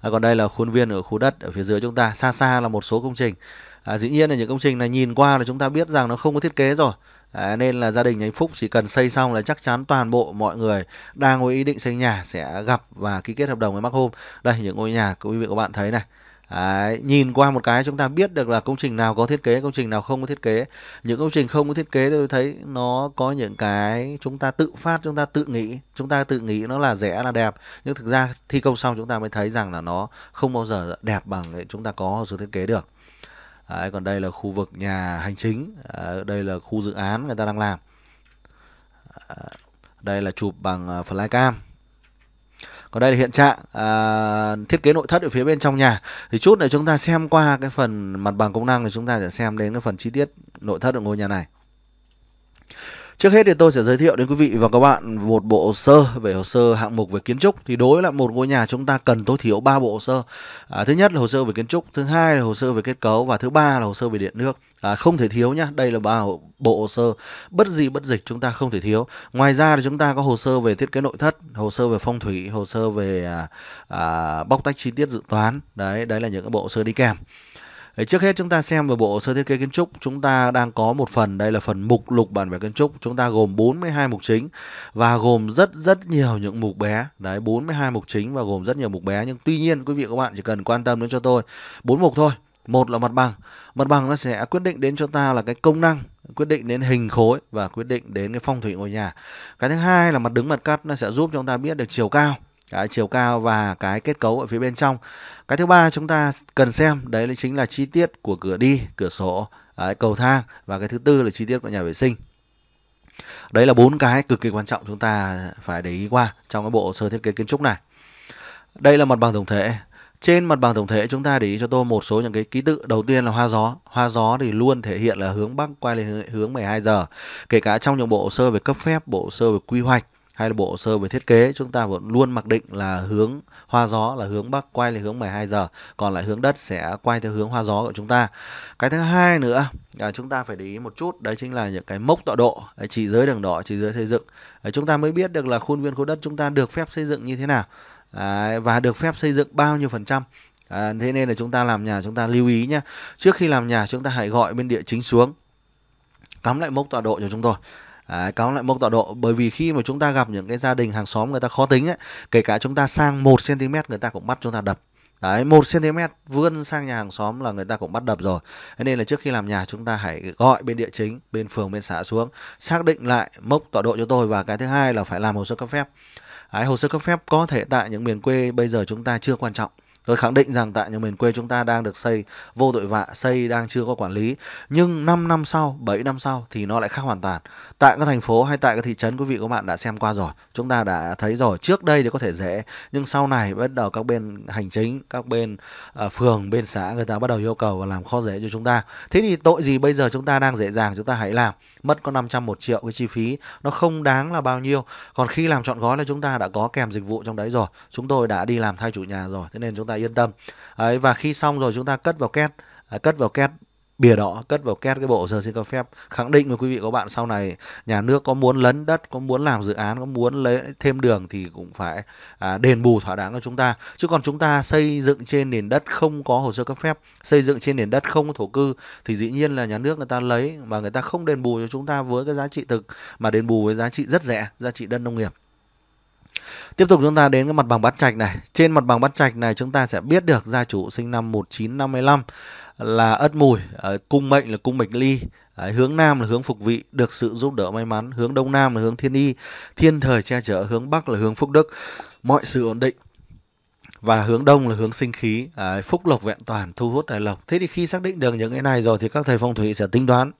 À, còn đây là khuôn viên ở khu đất ở phía dưới chúng ta xa xa là một số công trình. À, dĩ nhiên là những công trình này nhìn qua là chúng ta biết rằng nó không có thiết kế rồi. À, nên là gia đình anh Phúc chỉ cần xây xong là chắc chắn toàn bộ mọi người đang có ý định xây nhà sẽ gặp và ký kết hợp đồng với Mark Home. Đây những ngôi nhà quý vị các bạn thấy này. Đấy, nhìn qua một cái chúng ta biết được là công trình nào có thiết kế, công trình nào không có thiết kế. Những công trình không có thiết kế tôi thấy nó có những cái chúng ta tự phát, chúng ta tự nghĩ, chúng ta tự nghĩ nó là rẻ là đẹp. Nhưng thực ra thi công xong chúng ta mới thấy rằng là nó không bao giờ đẹp bằng chúng ta có hồ sơ thiết kế được. Đấy, còn đây là khu vực nhà hành chính à, đây là khu dự án người ta đang làm. À, đây là chụp bằng à, flycam. Còn đây là hiện trạng à, thiết kế nội thất ở phía bên trong nhà. Thì chút nữa chúng ta xem qua cái phần mặt bằng công năng thì chúng ta sẽ xem đến cái phần chi tiết nội thất của ngôi nhà này. Trước hết thì tôi sẽ giới thiệu đến quý vị và các bạn một bộ hồ sơ về hồ sơ hạng mục về kiến trúc. Thì đối lại một ngôi nhà chúng ta cần tối thiểu 3 bộ hồ sơ. À, thứ nhất là hồ sơ về kiến trúc, thứ hai là hồ sơ về kết cấu và thứ ba là hồ sơ về điện nước. À, không thể thiếu nhá, đây là ba bộ hồ sơ bất gì bất dịch chúng ta không thể thiếu. Ngoài ra thì chúng ta có hồ sơ về thiết kế nội thất, hồ sơ về phong thủy, hồ sơ về à, à, bóc tách chi tiết dự toán. Đấy, đấy là những cái bộ hồ sơ đi kèm. Đấy, trước hết chúng ta xem về bộ sơ thiết kế kiến trúc. Chúng ta đang có một phần Đây là phần mục lục bản vẽ kiến trúc. Chúng ta gồm 42 mục chính Và gồm rất rất nhiều những mục bé. Đấy 42 mục chính và gồm rất nhiều mục bé. Nhưng tuy nhiên quý vị các bạn chỉ cần quan tâm đến cho tôi bốn mục thôi. Một là mặt bằng. Mặt bằng nó sẽ quyết định đến cho ta là cái công năng quyết định đến hình khối và quyết định đến cái phong thủy ngôi nhà. Cái thứ hai là mặt đứng mặt cắt nó sẽ giúp cho chúng ta biết được chiều cao cái chiều cao và cái kết cấu ở phía bên trong. Cái thứ ba chúng ta cần xem đấy là chính là chi tiết của cửa đi cửa sổ đấy, cầu thang. Và cái thứ tư là chi tiết của nhà vệ sinh. Đấy là bốn cái cực kỳ quan trọng chúng ta phải để ý qua trong cái bộ sơ thiết kế kiến trúc này. Đây là mặt bằng tổng thể. Trên mặt bằng tổng thể chúng ta để ý cho tôi một số những cái ký tự. Đầu tiên là hoa gió. Hoa gió thì luôn thể hiện là hướng bắc quay lên hướng 12 giờ. Kể cả trong những bộ sơ về cấp phép bộ sơ về quy hoạch hay là bộ sơ về thiết kế chúng ta vẫn luôn mặc định là hướng hoa gió là hướng bắc quay là hướng 12 giờ. Còn lại hướng đất sẽ quay theo hướng hoa gió của chúng ta. Cái thứ hai nữa là chúng ta phải để ý một chút đấy chính là những cái mốc tọa độ chỉ giới đường đỏ chỉ giới xây dựng. Đấy, chúng ta mới biết được là khuôn viên khu đất chúng ta được phép xây dựng như thế nào. Đấy, và được phép xây dựng bao nhiêu phần trăm. À, thế nên là chúng ta làm nhà chúng ta lưu ý nhé trước khi làm nhà chúng ta hãy gọi bên địa chính xuống. Cắm lại mốc tọa độ cho chúng tôi. Đấy, cáo lại mốc tọa độ bởi vì khi mà chúng ta gặp những cái gia đình hàng xóm người ta khó tính ấy, kể cả chúng ta sang 1 cm người ta cũng bắt chúng ta đập Đấy, 1 cm vươn sang nhà hàng xóm là người ta cũng bắt đập rồi. Thế nên là trước khi làm nhà chúng ta hãy gọi bên địa chính, bên phường, bên xã xuống xác định lại mốc tọa độ cho tôi và cái thứ hai là phải làm hồ sơ cấp phép. Đấy, hồ sơ cấp phép có thể tại những miền quê bây giờ chúng ta chưa quan trọng Tôi khẳng định rằng tại những miền quê chúng ta đang được xây vô tội vạ, xây đang chưa có quản lý. Nhưng 5 năm sau, 7 năm sau thì nó lại khác hoàn toàn. Tại các thành phố hay tại các thị trấn quý vị các bạn đã xem qua rồi. Chúng ta đã thấy rồi, trước đây thì có thể dễ. Nhưng sau này bắt đầu các bên hành chính, các bên uh, phường, bên xã người ta bắt đầu yêu cầu và làm khó dễ cho chúng ta. Thế thì tội gì bây giờ chúng ta đang dễ dàng chúng ta hãy làm. Mất có 500 một triệu cái chi phí nó không đáng là bao nhiêu. Còn khi làm chọn gói là chúng ta đã có kèm dịch vụ trong đấy rồi. Chúng tôi đã đi làm thay chủ nhà rồi. Thế nên chúng ta ta yên tâm. Đấy, và khi xong rồi chúng ta cất vào két à, cất vào két bìa đỏ cất vào két cái bộ hồ sơ xin cấp phép. Khẳng định với quý vị và các bạn sau này nhà nước có muốn lấn đất có muốn làm dự án có muốn lấy thêm đường thì cũng phải à, đền bù thỏa đáng cho chúng ta. Chứ còn chúng ta xây dựng trên nền đất không có hồ sơ cấp phép xây dựng trên nền đất không có thổ cư thì dĩ nhiên là nhà nước người ta lấy mà người ta không đền bù cho chúng ta với cái giá trị thực mà đền bù với giá trị rất rẻ giá trị đất nông nghiệp. Tiếp tục chúng ta đến cái mặt bằng bát trạch này. Trên mặt bằng bát trạch này chúng ta sẽ biết được gia chủ sinh năm 1955 là Ất Mùi, ờ, cung mệnh là cung mệnh ly, hướng Nam là hướng phục vị, được sự giúp đỡ may mắn, hướng Đông Nam là hướng thiên y, thiên thời che chở, hướng Bắc là hướng phúc đức, mọi sự ổn định. Và hướng đông là hướng sinh khí à, phúc lộc vẹn toàn thu hút tài lộc. Thế thì khi xác định được những cái này rồi thì các thầy phong thủy sẽ tính toán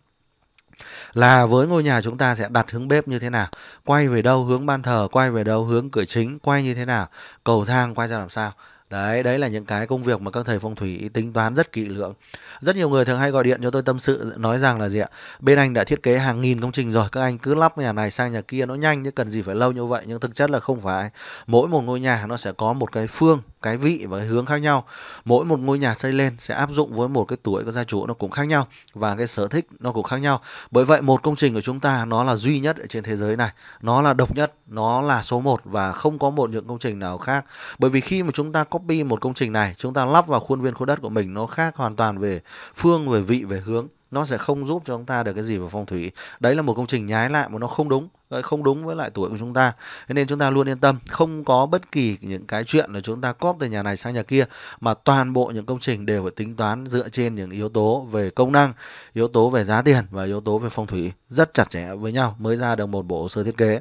là với ngôi nhà chúng ta sẽ đặt hướng bếp như thế nào quay về đâu hướng ban thờ quay về đâu hướng cửa chính quay như thế nào cầu thang quay ra làm sao Đấy, đấy là những cái công việc mà các thầy phong thủy tính toán rất kỹ lưỡng. Rất nhiều người thường hay gọi điện cho tôi tâm sự nói rằng là gì ạ? Bên anh đã thiết kế hàng nghìn công trình rồi, các anh cứ lắp nhà này sang nhà kia nó nhanh chứ cần gì phải lâu như vậy, nhưng thực chất là không phải. Mỗi một ngôi nhà nó sẽ có một cái phương, cái vị và cái hướng khác nhau. Mỗi một ngôi nhà xây lên sẽ áp dụng với một cái tuổi của gia chủ nó cũng khác nhau và cái sở thích nó cũng khác nhau. Bởi vậy một công trình của chúng ta nó là duy nhất ở trên thế giới này, nó là độc nhất, nó là số 1 và không có một những công trình nào khác. Bởi vì khi mà chúng ta copy một công trình này, chúng ta lắp vào khuôn viên khu đất của mình nó khác hoàn toàn về phương, về vị, về hướng nó sẽ không giúp cho chúng ta được cái gì về phong thủy. Đấy là một công trình nhái lại mà nó không đúng không đúng với lại tuổi của chúng ta. Thế nên chúng ta luôn yên tâm, không có bất kỳ những cái chuyện là chúng ta cóp từ nhà này sang nhà kia, mà toàn bộ những công trình đều phải tính toán dựa trên những yếu tố về công năng, yếu tố về giá tiền và yếu tố về phong thủy rất chặt chẽ với nhau mới ra được một bộ sơ thiết kế.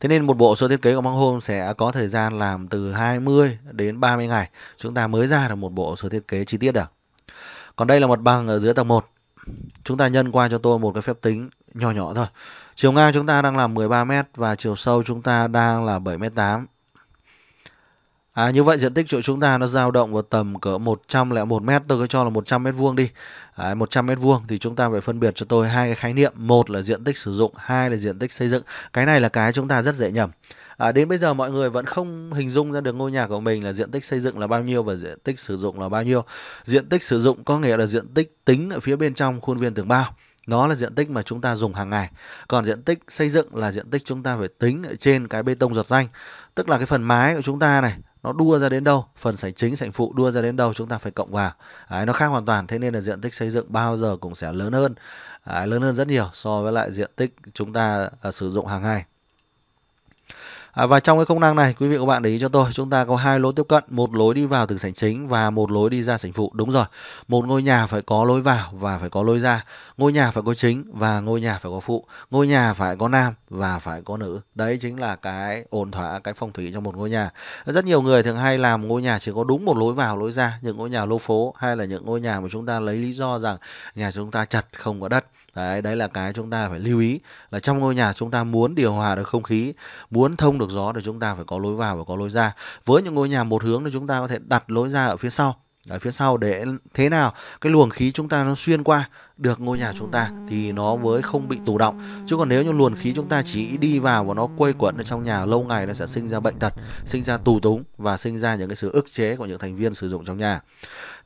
Thế nên một bộ sơ thiết kế của Băng Home sẽ có thời gian làm từ 20 đến 30 ngày. Chúng ta mới ra được một bộ sơ thiết kế chi tiết được. Còn đây là mặt bằng ở dưới tầng 1. Chúng ta nhân qua cho tôi một cái phép tính nhỏ nhỏ thôi. Chiều ngang chúng ta đang là 13 m và chiều sâu chúng ta đang là 7 m 8. À, như vậy diện tích chỗ chúng ta nó dao động vào tầm cỡ 101 m, tôi cứ cho là 100 m vuông đi. À, 100 m vuông thì chúng ta phải phân biệt cho tôi hai cái khái niệm, một là diện tích sử dụng, hai là diện tích xây dựng. Cái này là cái chúng ta rất dễ nhầm. À, đến bây giờ mọi người vẫn không hình dung ra được ngôi nhà của mình là diện tích xây dựng là bao nhiêu và diện tích sử dụng là bao nhiêu. Diện tích sử dụng có nghĩa là diện tích tính ở phía bên trong khuôn viên tường bao. Nó là diện tích mà chúng ta dùng hàng ngày. Còn diện tích xây dựng là diện tích chúng ta phải tính ở trên cái bê tông giọt danh. Tức là cái phần mái của chúng ta này nó đua ra đến đâu, phần sảnh chính, sảnh phụ đua ra đến đâu chúng ta phải cộng vào. Đấy, nó khác hoàn toàn. Thế nên là diện tích xây dựng bao giờ cũng sẽ lớn hơn, Đấy, lớn hơn rất nhiều so với lại diện tích chúng ta uh, sử dụng hàng ngày. À, và trong cái công năng này quý vị các bạn để ý cho tôi chúng ta có hai lối tiếp cận một lối đi vào từ sảnh chính và một lối đi ra sảnh phụ. Đúng rồi một ngôi nhà phải có lối vào và phải có lối ra ngôi nhà phải có chính và ngôi nhà phải có phụ ngôi nhà phải có nam và phải có nữ. Đấy chính là cái ổn thỏa cái phong thủy trong một ngôi nhà. Rất nhiều người thường hay làm ngôi nhà chỉ có đúng một lối vào lối ra những ngôi nhà lô phố hay là những ngôi nhà mà chúng ta lấy lý do rằng nhà chúng ta chặt không có đất. Đấy, đấy là cái chúng ta phải lưu ý là trong ngôi nhà chúng ta muốn điều hòa được không khí, muốn thông được gió thì chúng ta phải có lối vào và có lối ra. Với những ngôi nhà một hướng thì chúng ta có thể đặt lối ra ở phía sau ở phía sau để thế nào cái luồng khí chúng ta nó xuyên qua được ngôi nhà chúng ta thì nó mới không bị tù động. Chứ còn nếu như luồng khí chúng ta chỉ đi vào và nó quây quẩn ở trong nhà lâu ngày nó sẽ sinh ra bệnh tật sinh ra tù túng và sinh ra những cái sự ức chế của những thành viên sử dụng trong nhà.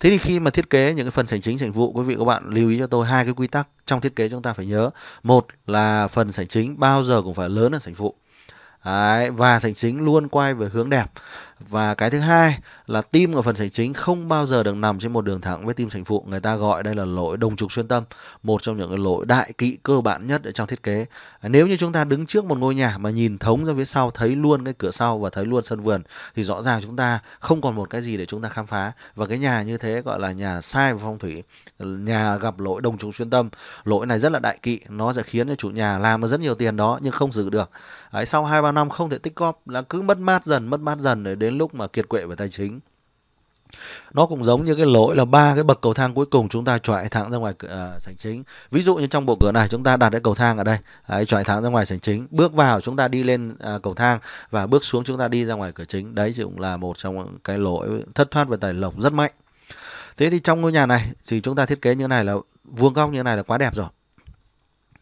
Thế thì khi mà thiết kế những cái phần sảnh chính sảnh phụ quý vị các bạn lưu ý cho tôi hai cái quy tắc trong thiết kế chúng ta phải nhớ. Một là phần sảnh chính bao giờ cũng phải lớn hơn sảnh phụ. Đấy, và sảnh chính luôn quay về hướng đẹp và cái thứ hai là tim ở phần sảnh chính không bao giờ được nằm trên một đường thẳng với tim sảnh phụ. Người ta gọi đây là lỗi đồng trục xuyên tâm một trong những cái lỗi đại kỵ cơ bản nhất ở trong thiết kế. Nếu như chúng ta đứng trước một ngôi nhà mà nhìn thống ra phía sau thấy luôn cái cửa sau và thấy luôn sân vườn thì rõ ràng chúng ta không còn một cái gì để chúng ta khám phá. Và cái nhà như thế gọi là nhà sai về phong thủy nhà gặp lỗi đồng trục xuyên tâm. Lỗi này rất là đại kỵ nó sẽ khiến cho chủ nhà làm rất nhiều tiền đó nhưng không giữ được. Đấy, sau hai ba năm không thể tích góp là cứ mất mát dần mất mát dần để đến lúc mà kiệt quệ về tài chính. Nó cũng giống như cái lỗi là ba cái bậc cầu thang cuối cùng chúng ta chọi thẳng ra ngoài uh, sảnh chính. Ví dụ như trong bộ cửa này chúng ta đặt cái cầu thang ở đây. Đấy, chọi thẳng ra ngoài sảnh chính. Bước vào chúng ta đi lên uh, cầu thang và bước xuống chúng ta đi ra ngoài cửa chính. Đấy cũng là một trong cái lỗi thất thoát về tài lộc rất mạnh. Thế thì trong ngôi nhà này thì chúng ta thiết kế như này là vuông góc như này là quá đẹp rồi.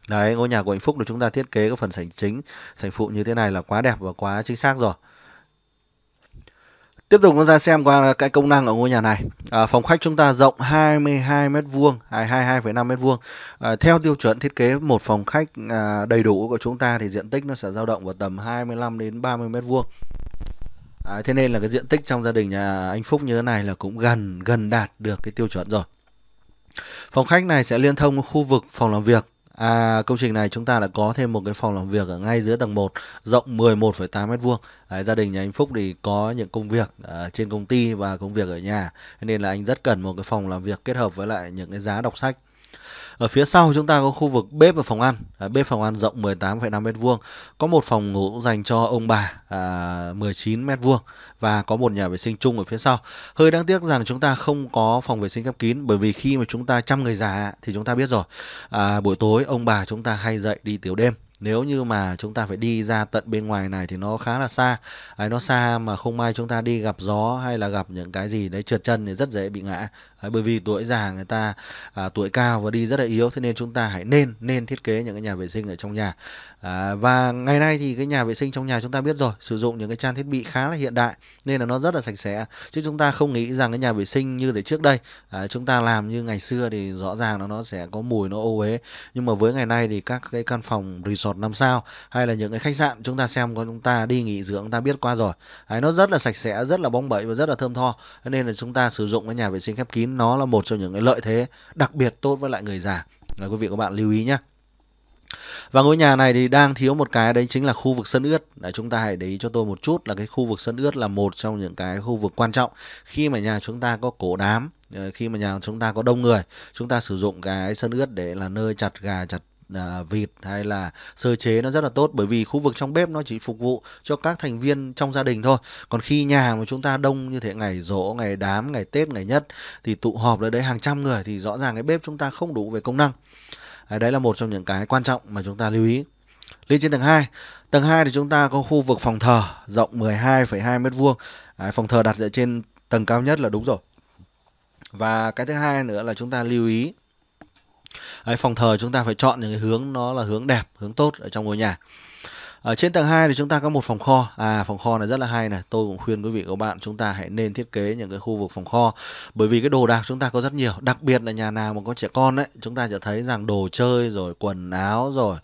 Đấy ngôi nhà của hạnh phúc được chúng ta thiết kế cái phần sảnh chính sảnh phụ như thế này là quá đẹp và quá chính xác rồi. Tiếp tục chúng ta xem qua cái công năng ở ngôi nhà này. À, phòng khách chúng ta rộng 22 m vuông, à, 22,5 m vuông. À, theo tiêu chuẩn thiết kế một phòng khách à, đầy đủ của chúng ta thì diện tích nó sẽ dao động vào tầm 25 đến 30 m vuông. À, thế nên là cái diện tích trong gia đình nhà anh Phúc như thế này là cũng gần gần đạt được cái tiêu chuẩn rồi. Phòng khách này sẽ liên thông khu vực phòng làm việc À, công trình này chúng ta đã có thêm một cái phòng làm việc ở ngay dưới tầng 1 rộng 11,8 m vuông. Gia đình nhà anh Phúc thì có những công việc uh, trên công ty và công việc ở nhà nên là anh rất cần một cái phòng làm việc kết hợp với lại những cái giá đọc sách. Ở phía sau chúng ta có khu vực bếp và phòng ăn. À, bếp phòng ăn rộng 18,5 m vuông, có một phòng ngủ dành cho ông bà à, 19 m vuông và có một nhà vệ sinh chung ở phía sau. Hơi đáng tiếc rằng chúng ta không có phòng vệ sinh khép kín bởi vì khi mà chúng ta chăm người già thì chúng ta biết rồi. À, buổi tối ông bà chúng ta hay dậy đi tiểu đêm nếu như mà chúng ta phải đi ra tận bên ngoài này thì nó khá là xa. Đấy, nó xa mà không may chúng ta đi gặp gió hay là gặp những cái gì đấy trượt chân thì rất dễ bị ngã. Đấy, bởi vì tuổi già người ta à, tuổi cao và đi rất là yếu thế nên chúng ta hãy nên nên thiết kế những cái nhà vệ sinh ở trong nhà. À, và ngày nay thì cái nhà vệ sinh trong nhà chúng ta biết rồi sử dụng những cái trang thiết bị khá là hiện đại nên là nó rất là sạch sẽ. Chứ chúng ta không nghĩ rằng cái nhà vệ sinh như để trước đây à, chúng ta làm như ngày xưa thì rõ ràng là nó sẽ có mùi nó ô uế. Nhưng mà với ngày nay thì các cái căn phòng resort 5 sao hay là những cái khách sạn chúng ta xem có chúng ta đi nghỉ dưỡng chúng ta biết qua rồi. Đấy, nó rất là sạch sẽ rất là bóng bẩy và rất là thơm tho. Nên là chúng ta sử dụng cái nhà vệ sinh khép kín nó là một trong những cái lợi thế đặc biệt tốt với lại người già. Là quý vị các bạn lưu ý nhé và ngôi nhà này thì đang thiếu một cái đấy chính là khu vực sân ướt. Đấy, chúng ta hãy để ý cho tôi một chút là cái khu vực sân ướt là một trong những cái khu vực quan trọng khi mà nhà chúng ta có cổ đám, ờ, khi mà nhà chúng ta có đông người, chúng ta sử dụng cái sân ướt để là nơi chặt gà, chặt à, vịt hay là sơ chế nó rất là tốt bởi vì khu vực trong bếp nó chỉ phục vụ cho các thành viên trong gia đình thôi. Còn khi nhà mà chúng ta đông như thế ngày rỗ ngày đám ngày tết ngày nhất thì tụ họp ở đấy hàng trăm người thì rõ ràng cái bếp chúng ta không đủ về công năng. À, đấy là một trong những cái quan trọng mà chúng ta lưu ý. Lên trên tầng 2 tầng 2 thì chúng ta có khu vực phòng thờ rộng 12,2 mét vuông. À, phòng thờ đặt ở trên tầng cao nhất là đúng rồi. Và cái thứ hai nữa là chúng ta lưu ý Đấy, phòng thờ chúng ta phải chọn những cái hướng nó là hướng đẹp, hướng tốt ở trong ngôi nhà. Ở trên tầng 2 thì chúng ta có một phòng kho. À phòng kho này rất là hay này. Tôi cũng khuyên quý vị các bạn chúng ta hãy nên thiết kế những cái khu vực phòng kho bởi vì cái đồ đạc chúng ta có rất nhiều, đặc biệt là nhà nào mà có trẻ con đấy, chúng ta sẽ thấy rằng đồ chơi rồi quần áo rồi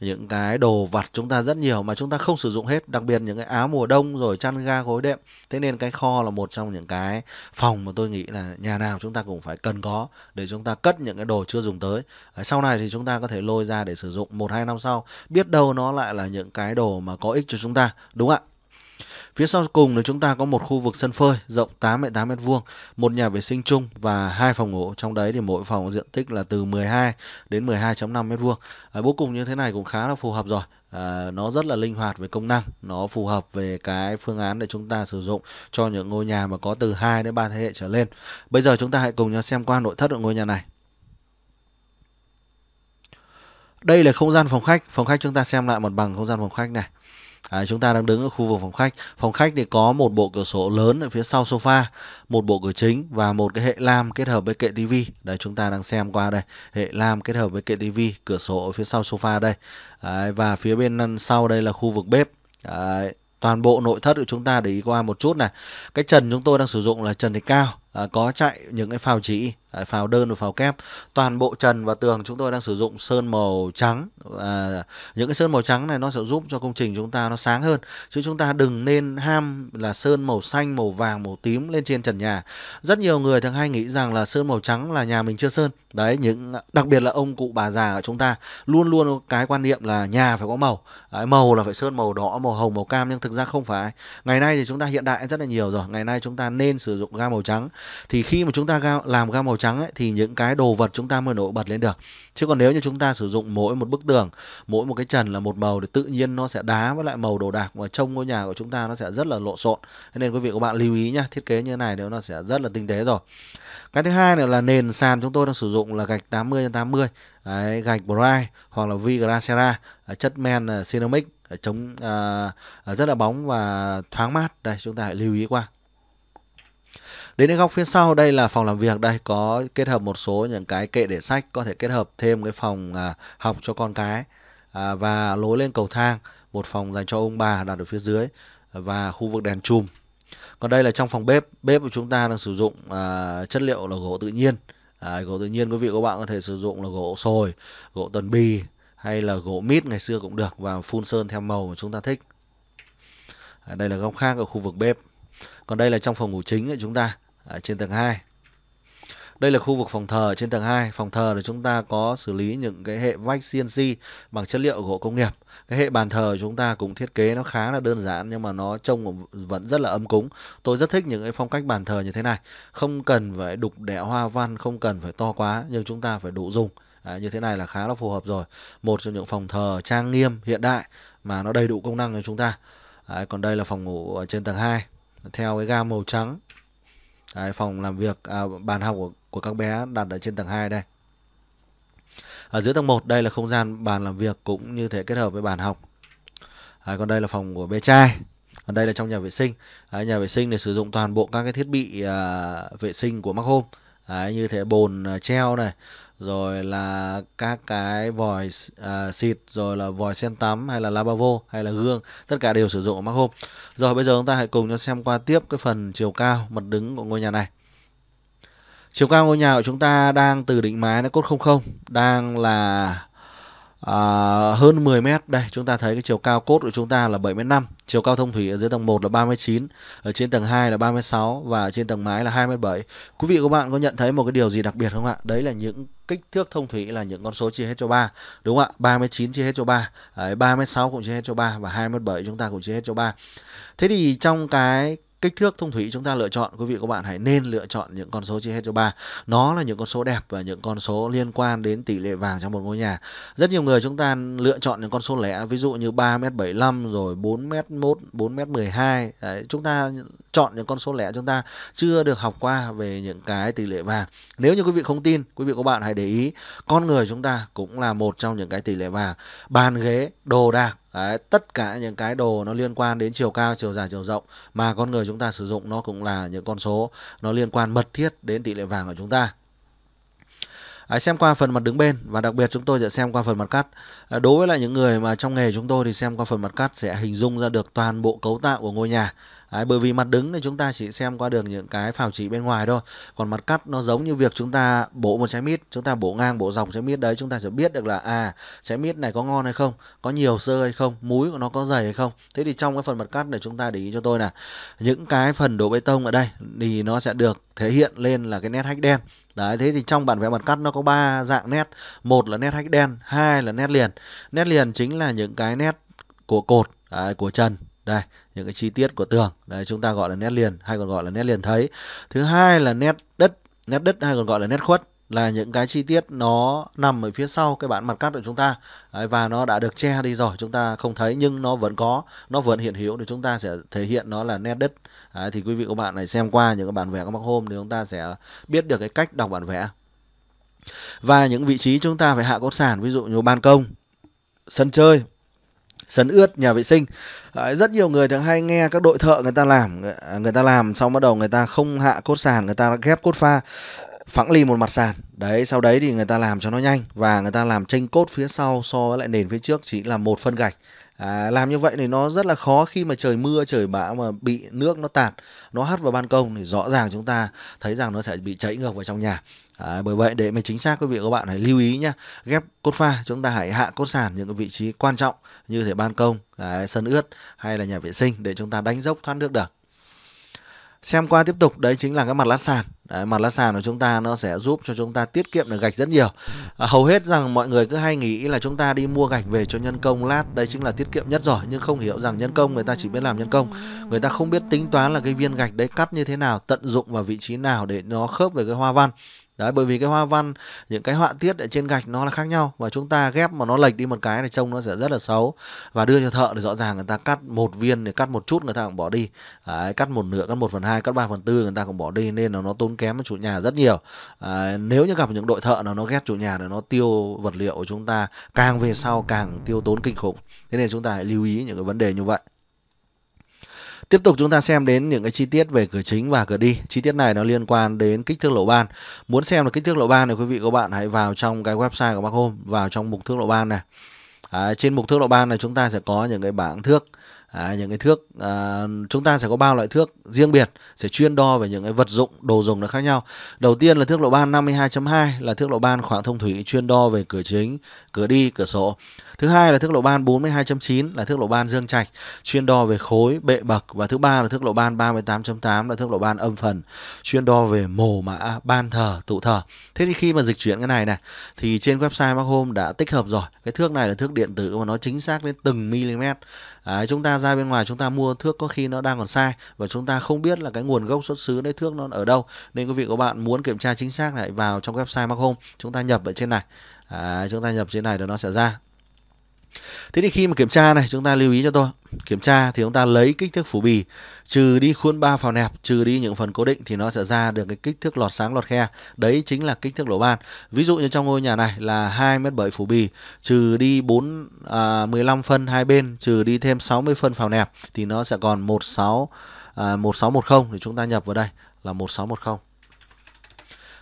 những cái đồ vặt chúng ta rất nhiều mà chúng ta không sử dụng hết, đặc biệt những cái áo mùa đông rồi chăn ga gối đệm. Thế nên cái kho là một trong những cái phòng mà tôi nghĩ là nhà nào chúng ta cũng phải cần có để chúng ta cất những cái đồ chưa dùng tới. Sau này thì chúng ta có thể lôi ra để sử dụng một hai năm sau. Biết đâu nó lại là những cái đồ mà có ích cho chúng ta, đúng không ạ? Phía sau cùng là chúng ta có một khu vực sân phơi rộng 8,8 m vuông, một nhà vệ sinh chung và hai phòng ngủ. Trong đấy thì mỗi phòng diện tích là từ 12 đến 12.5 m vuông. À, bố cục như thế này cũng khá là phù hợp rồi. À, nó rất là linh hoạt về công năng, nó phù hợp về cái phương án để chúng ta sử dụng cho những ngôi nhà mà có từ 2 đến 3 thế hệ trở lên. Bây giờ chúng ta hãy cùng nhau xem qua nội thất của ngôi nhà này. Đây là không gian phòng khách. Phòng khách chúng ta xem lại một bằng không gian phòng khách này. À, chúng ta đang đứng ở khu vực phòng khách. Phòng khách thì có một bộ cửa sổ lớn ở phía sau sofa, một bộ cửa chính và một cái hệ lam kết hợp với kệ tivi. Đây chúng ta đang xem qua đây, hệ lam kết hợp với kệ tivi, cửa sổ ở phía sau sofa đây. À, và phía bên sau đây là khu vực bếp. À, toàn bộ nội thất của chúng ta để ý qua một chút này. Cái trần chúng tôi đang sử dụng là trần thạch cao, à, có chạy những cái phào chỉ à, Đấy, phào đơn và phào kép. Toàn bộ trần và tường chúng tôi đang sử dụng sơn màu trắng. À, những cái sơn màu trắng này nó sẽ giúp cho công trình chúng ta nó sáng hơn. Chứ chúng ta đừng nên ham là sơn màu xanh màu vàng màu tím lên trên trần nhà. Rất nhiều người thường hay nghĩ rằng là sơn màu trắng là nhà mình chưa sơn. Đấy những đặc biệt là ông cụ bà già của chúng ta luôn luôn cái quan niệm là nhà phải có màu. Đấy, màu là phải sơn màu đỏ màu hồng màu cam nhưng thực ra không phải. Ngày nay thì chúng ta hiện đại rất là nhiều rồi. Ngày nay chúng ta nên sử dụng gam màu trắng thì khi mà chúng ta làm gam màu trắng ấy, thì những cái đồ vật chúng ta mới nổi bật lên được. Chứ còn nếu như chúng ta sử dụng mỗi một bức tường mỗi một cái trần là một màu thì tự nhiên nó sẽ đá với lại màu đồ đạc mà trông ngôi nhà của chúng ta nó sẽ rất là lộn xộn. Nên quý vị các bạn lưu ý nhá thiết kế như thế này nếu nó sẽ rất là tinh tế rồi. Cái thứ hai nữa là nền sàn chúng tôi đang sử dụng là gạch 80 x 80 Đấy, gạch bright hoặc là Vigracera à, chất men à, ceramic à, chống uh, rất là bóng và thoáng mát. Đây chúng ta hãy lưu ý qua. Đến đến góc phía sau đây là phòng làm việc. Đây có kết hợp một số những cái kệ để sách có thể kết hợp thêm cái phòng à, học cho con cái. À, và lối lên cầu thang một phòng dành cho ông bà đặt ở phía dưới và khu vực đèn chùm. Còn đây là trong phòng bếp. Bếp của chúng ta đang sử dụng à, chất liệu là gỗ tự nhiên. À, gỗ tự nhiên quý vị các bạn có thể sử dụng là gỗ sồi gỗ tần bì hay là gỗ mít ngày xưa cũng được và phun sơn theo màu mà chúng ta thích. À, đây là góc khác ở khu vực bếp. Còn đây là trong phòng ngủ chính của chúng ta à, trên tầng 2 đây là khu vực phòng thờ trên tầng 2. Phòng thờ thì chúng ta có xử lý những cái hệ vách CNC bằng chất liệu gỗ công nghiệp. Cái hệ bàn thờ chúng ta cũng thiết kế nó khá là đơn giản nhưng mà nó trông vẫn rất là ấm cúng. Tôi rất thích những cái phong cách bàn thờ như thế này. Không cần phải đục đẽo hoa văn, không cần phải to quá nhưng chúng ta phải đủ dùng. À, như thế này là khá là phù hợp rồi. Một trong những phòng thờ trang nghiêm hiện đại mà nó đầy đủ công năng cho chúng ta. À, còn đây là phòng ngủ ở trên tầng 2 theo cái gam màu trắng Đấy, phòng làm việc à, bàn học của, của các bé đặt ở trên tầng 2 đây. Ở dưới tầng 1 đây là không gian bàn làm việc cũng như thể kết hợp với bàn học. à, còn đây là phòng của bé trai. Còn đây là trong nhà vệ sinh. à, nhà vệ sinh để sử dụng toàn bộ các cái thiết bị à, vệ sinh của Mark Home. à, như thế bồn à, treo này, rồi là các cái vòi à, xịt rồi là vòi sen tắm hay là lavabo hay là gương tất cả đều sử dụng ở Mark Home. Rồi bây giờ chúng ta hãy cùng nhau xem qua tiếp cái phần chiều cao mặt đứng của ngôi nhà này. Chiều cao ngôi nhà của chúng ta đang từ đỉnh mái nó cốt 00 đang là à, hơn 10 mét. Đây chúng ta thấy cái chiều cao cốt của chúng ta là 75 chiều cao thông thủy ở dưới tầng 1 là 39 ở trên tầng 2 là 36 và ở trên tầng mái là 27 quý vị các bạn có nhận thấy một cái điều gì đặc biệt không ạ? Đấy là những kích thước thông thủy là những con số chia hết cho 3 đúng không ạ? 39 chia hết cho 3 đấy, 36 cũng chia hết cho 3 và 27 chúng ta cũng chia hết cho 3 thế thì trong cái kích thước thông thủy chúng ta lựa chọn quý vị các bạn hãy nên lựa chọn những con số chia hết cho ba. Nó là những con số đẹp và những con số liên quan đến tỷ lệ vàng trong một ngôi nhà. Rất nhiều người chúng ta lựa chọn những con số lẻ ví dụ như 3m75 rồi 4m1 4m12 Đấy, chúng ta chọn những con số lẻ chúng ta chưa được học qua về những cái tỷ lệ vàng. Nếu như quý vị không tin quý vị các bạn hãy để ý con người chúng ta cũng là một trong những cái tỷ lệ vàng. Bàn ghế đồ đạc Đấy, tất cả những cái đồ nó liên quan đến chiều cao, chiều dài, chiều rộng mà con người chúng ta sử dụng nó cũng là những con số nó liên quan mật thiết đến tỷ lệ vàng của chúng ta. À, xem qua phần mặt đứng bên và đặc biệt chúng tôi sẽ xem qua phần mặt cắt. À, đối với lại những người mà trong nghề chúng tôi thì xem qua phần mặt cắt sẽ hình dung ra được toàn bộ cấu tạo của ngôi nhà. Đấy, bởi vì mặt đứng thì chúng ta chỉ xem qua được những cái phào chỉ bên ngoài thôi. Còn mặt cắt nó giống như việc chúng ta bổ một trái mít chúng ta bổ ngang bổ dọc trái mít. Đấy chúng ta sẽ biết được là à trái mít này có ngon hay không có nhiều sơ hay không múi của nó có dày hay không. Thế thì trong cái phần mặt cắt này chúng ta để ý cho tôi là những cái phần đổ bê tông ở đây thì nó sẽ được thể hiện lên là cái nét hách đen. Đấy, thế thì trong bản vẽ mặt cắt nó có ba dạng nét. Một là nét hách đen, hai là nét liền. Nét liền chính là những cái nét của cột, đấy, của trần đây những cái chi tiết của tường. Đấy chúng ta gọi là nét liền hay còn gọi là nét liền thấy. Thứ hai là nét đất nét đất hay còn gọi là nét khuất là những cái chi tiết nó nằm ở phía sau cái bản mặt cắt của chúng ta. Đấy, và nó đã được che đi rồi chúng ta không thấy nhưng nó vẫn có nó vẫn hiện hữu thì chúng ta sẽ thể hiện nó là nét đất. Đấy, thì quý vị các bạn này xem qua những cái bản vẽ của bác hôm thì chúng ta sẽ biết được cái cách đọc bản vẽ. Và những vị trí chúng ta phải hạ cốt sàn ví dụ như ban công sân chơi sấn ướt nhà vệ sinh. À, rất nhiều người thường hay nghe các đội thợ người ta làm người ta làm xong bắt đầu người ta không hạ cốt sàn người ta ghép cốt pha phẳng lì một mặt sàn. Đấy sau đấy thì người ta làm cho nó nhanh và người ta làm tranh cốt phía sau so với lại nền phía trước chỉ là một phân gạch. À, làm như vậy thì nó rất là khó khi mà trời mưa trời bão mà bị nước nó tạt nó hắt vào ban công thì rõ ràng chúng ta thấy rằng nó sẽ bị chảy ngược vào trong nhà. Đấy, bởi vậy để mà chính xác quý vị các bạn hãy lưu ý nhé ghép cốt pha chúng ta hãy hạ cốt sàn những cái vị trí quan trọng như thể ban công đấy, sân ướt hay là nhà vệ sinh để chúng ta đánh dốc thoát nước được. Xem qua tiếp tục đấy chính là cái mặt lát sàn. Đấy, mặt lát sàn của chúng ta nó sẽ giúp cho chúng ta tiết kiệm được gạch rất nhiều. À, hầu hết rằng mọi người cứ hay nghĩ là chúng ta đi mua gạch về cho nhân công lát đấy chính là tiết kiệm nhất rồi nhưng không hiểu rằng nhân công người ta chỉ biết làm nhân công. Người ta không biết tính toán là cái viên gạch đấy cắt như thế nào tận dụng vào vị trí nào để nó khớp với cái hoa văn. Đấy, bởi vì cái hoa văn, những cái họa tiết ở trên gạch nó là khác nhau và chúng ta ghép mà nó lệch đi một cái thì trông nó sẽ rất là xấu. Và đưa cho thợ thì rõ ràng người ta cắt một viên thì cắt một chút người ta cũng bỏ đi. Đấy, cắt một nửa cắt một phần hai cắt ba phần tư người ta cũng bỏ đi nên là nó tốn kém chủ nhà rất nhiều. À, nếu như gặp những đội thợ nào nó ghét chủ nhà thì nó tiêu vật liệu của chúng ta càng về sau càng tiêu tốn kinh khủng. Thế nên chúng ta hãy lưu ý những cái vấn đề như vậy. Tiếp tục chúng ta xem đến những cái chi tiết về cửa chính và cửa đi. Chi tiết này nó liên quan đến kích thước lỗ ban. Muốn xem được kích thước lỗ ban thì quý vị các bạn hãy vào trong cái website của bác Home, vào trong mục thước lỗ ban này. À, trên mục thước lỗ ban này chúng ta sẽ có những cái bảng thước À, những cái thước à, chúng ta sẽ có ba loại thước riêng biệt sẽ chuyên đo về những cái vật dụng đồ dùng nó khác nhau. Đầu tiên là thước lộ ban 52.2 là thước lộ ban khoảng thông thủy chuyên đo về cửa chính, cửa đi, cửa sổ. Thứ hai là thước lộ ban 42.9 là thước lộ ban dương trạch chuyên đo về khối, bệ bậc và thứ ba là thước lộ ban 38.8 là thước lộ ban âm phần chuyên đo về mồ mã, ban thờ, tụ thờ. Thế thì khi mà dịch chuyển cái này này thì trên website Mark Home đã tích hợp rồi. Cái thước này là thước điện tử mà nó chính xác đến từng mm. Đấy, chúng ta ra bên ngoài chúng ta mua thước có khi nó đang còn sai và chúng ta không biết là cái nguồn gốc xuất xứ đấy thước nó ở đâu. Nên quý vị các bạn muốn kiểm tra chính xác lại vào trong website Mark Home chúng ta nhập ở trên này. À, chúng ta nhập trên này rồi nó sẽ ra. Thế thì khi mà kiểm tra này chúng ta lưu ý cho tôi. Kiểm tra thì chúng ta lấy kích thước phủ bì Trừ đi khuôn ba phào nẹp Trừ đi những phần cố định thì nó sẽ ra được cái kích thước lọt sáng lọt khe. Đấy chính là kích thước lỗ ban. Ví dụ như trong ngôi nhà này là 2 mét 7 phủ bì Trừ đi 4, à, 15 phân hai bên Trừ đi thêm 60 phân phào nẹp Thì nó sẽ còn 16, à, 1610 Thì chúng ta nhập vào đây là 1610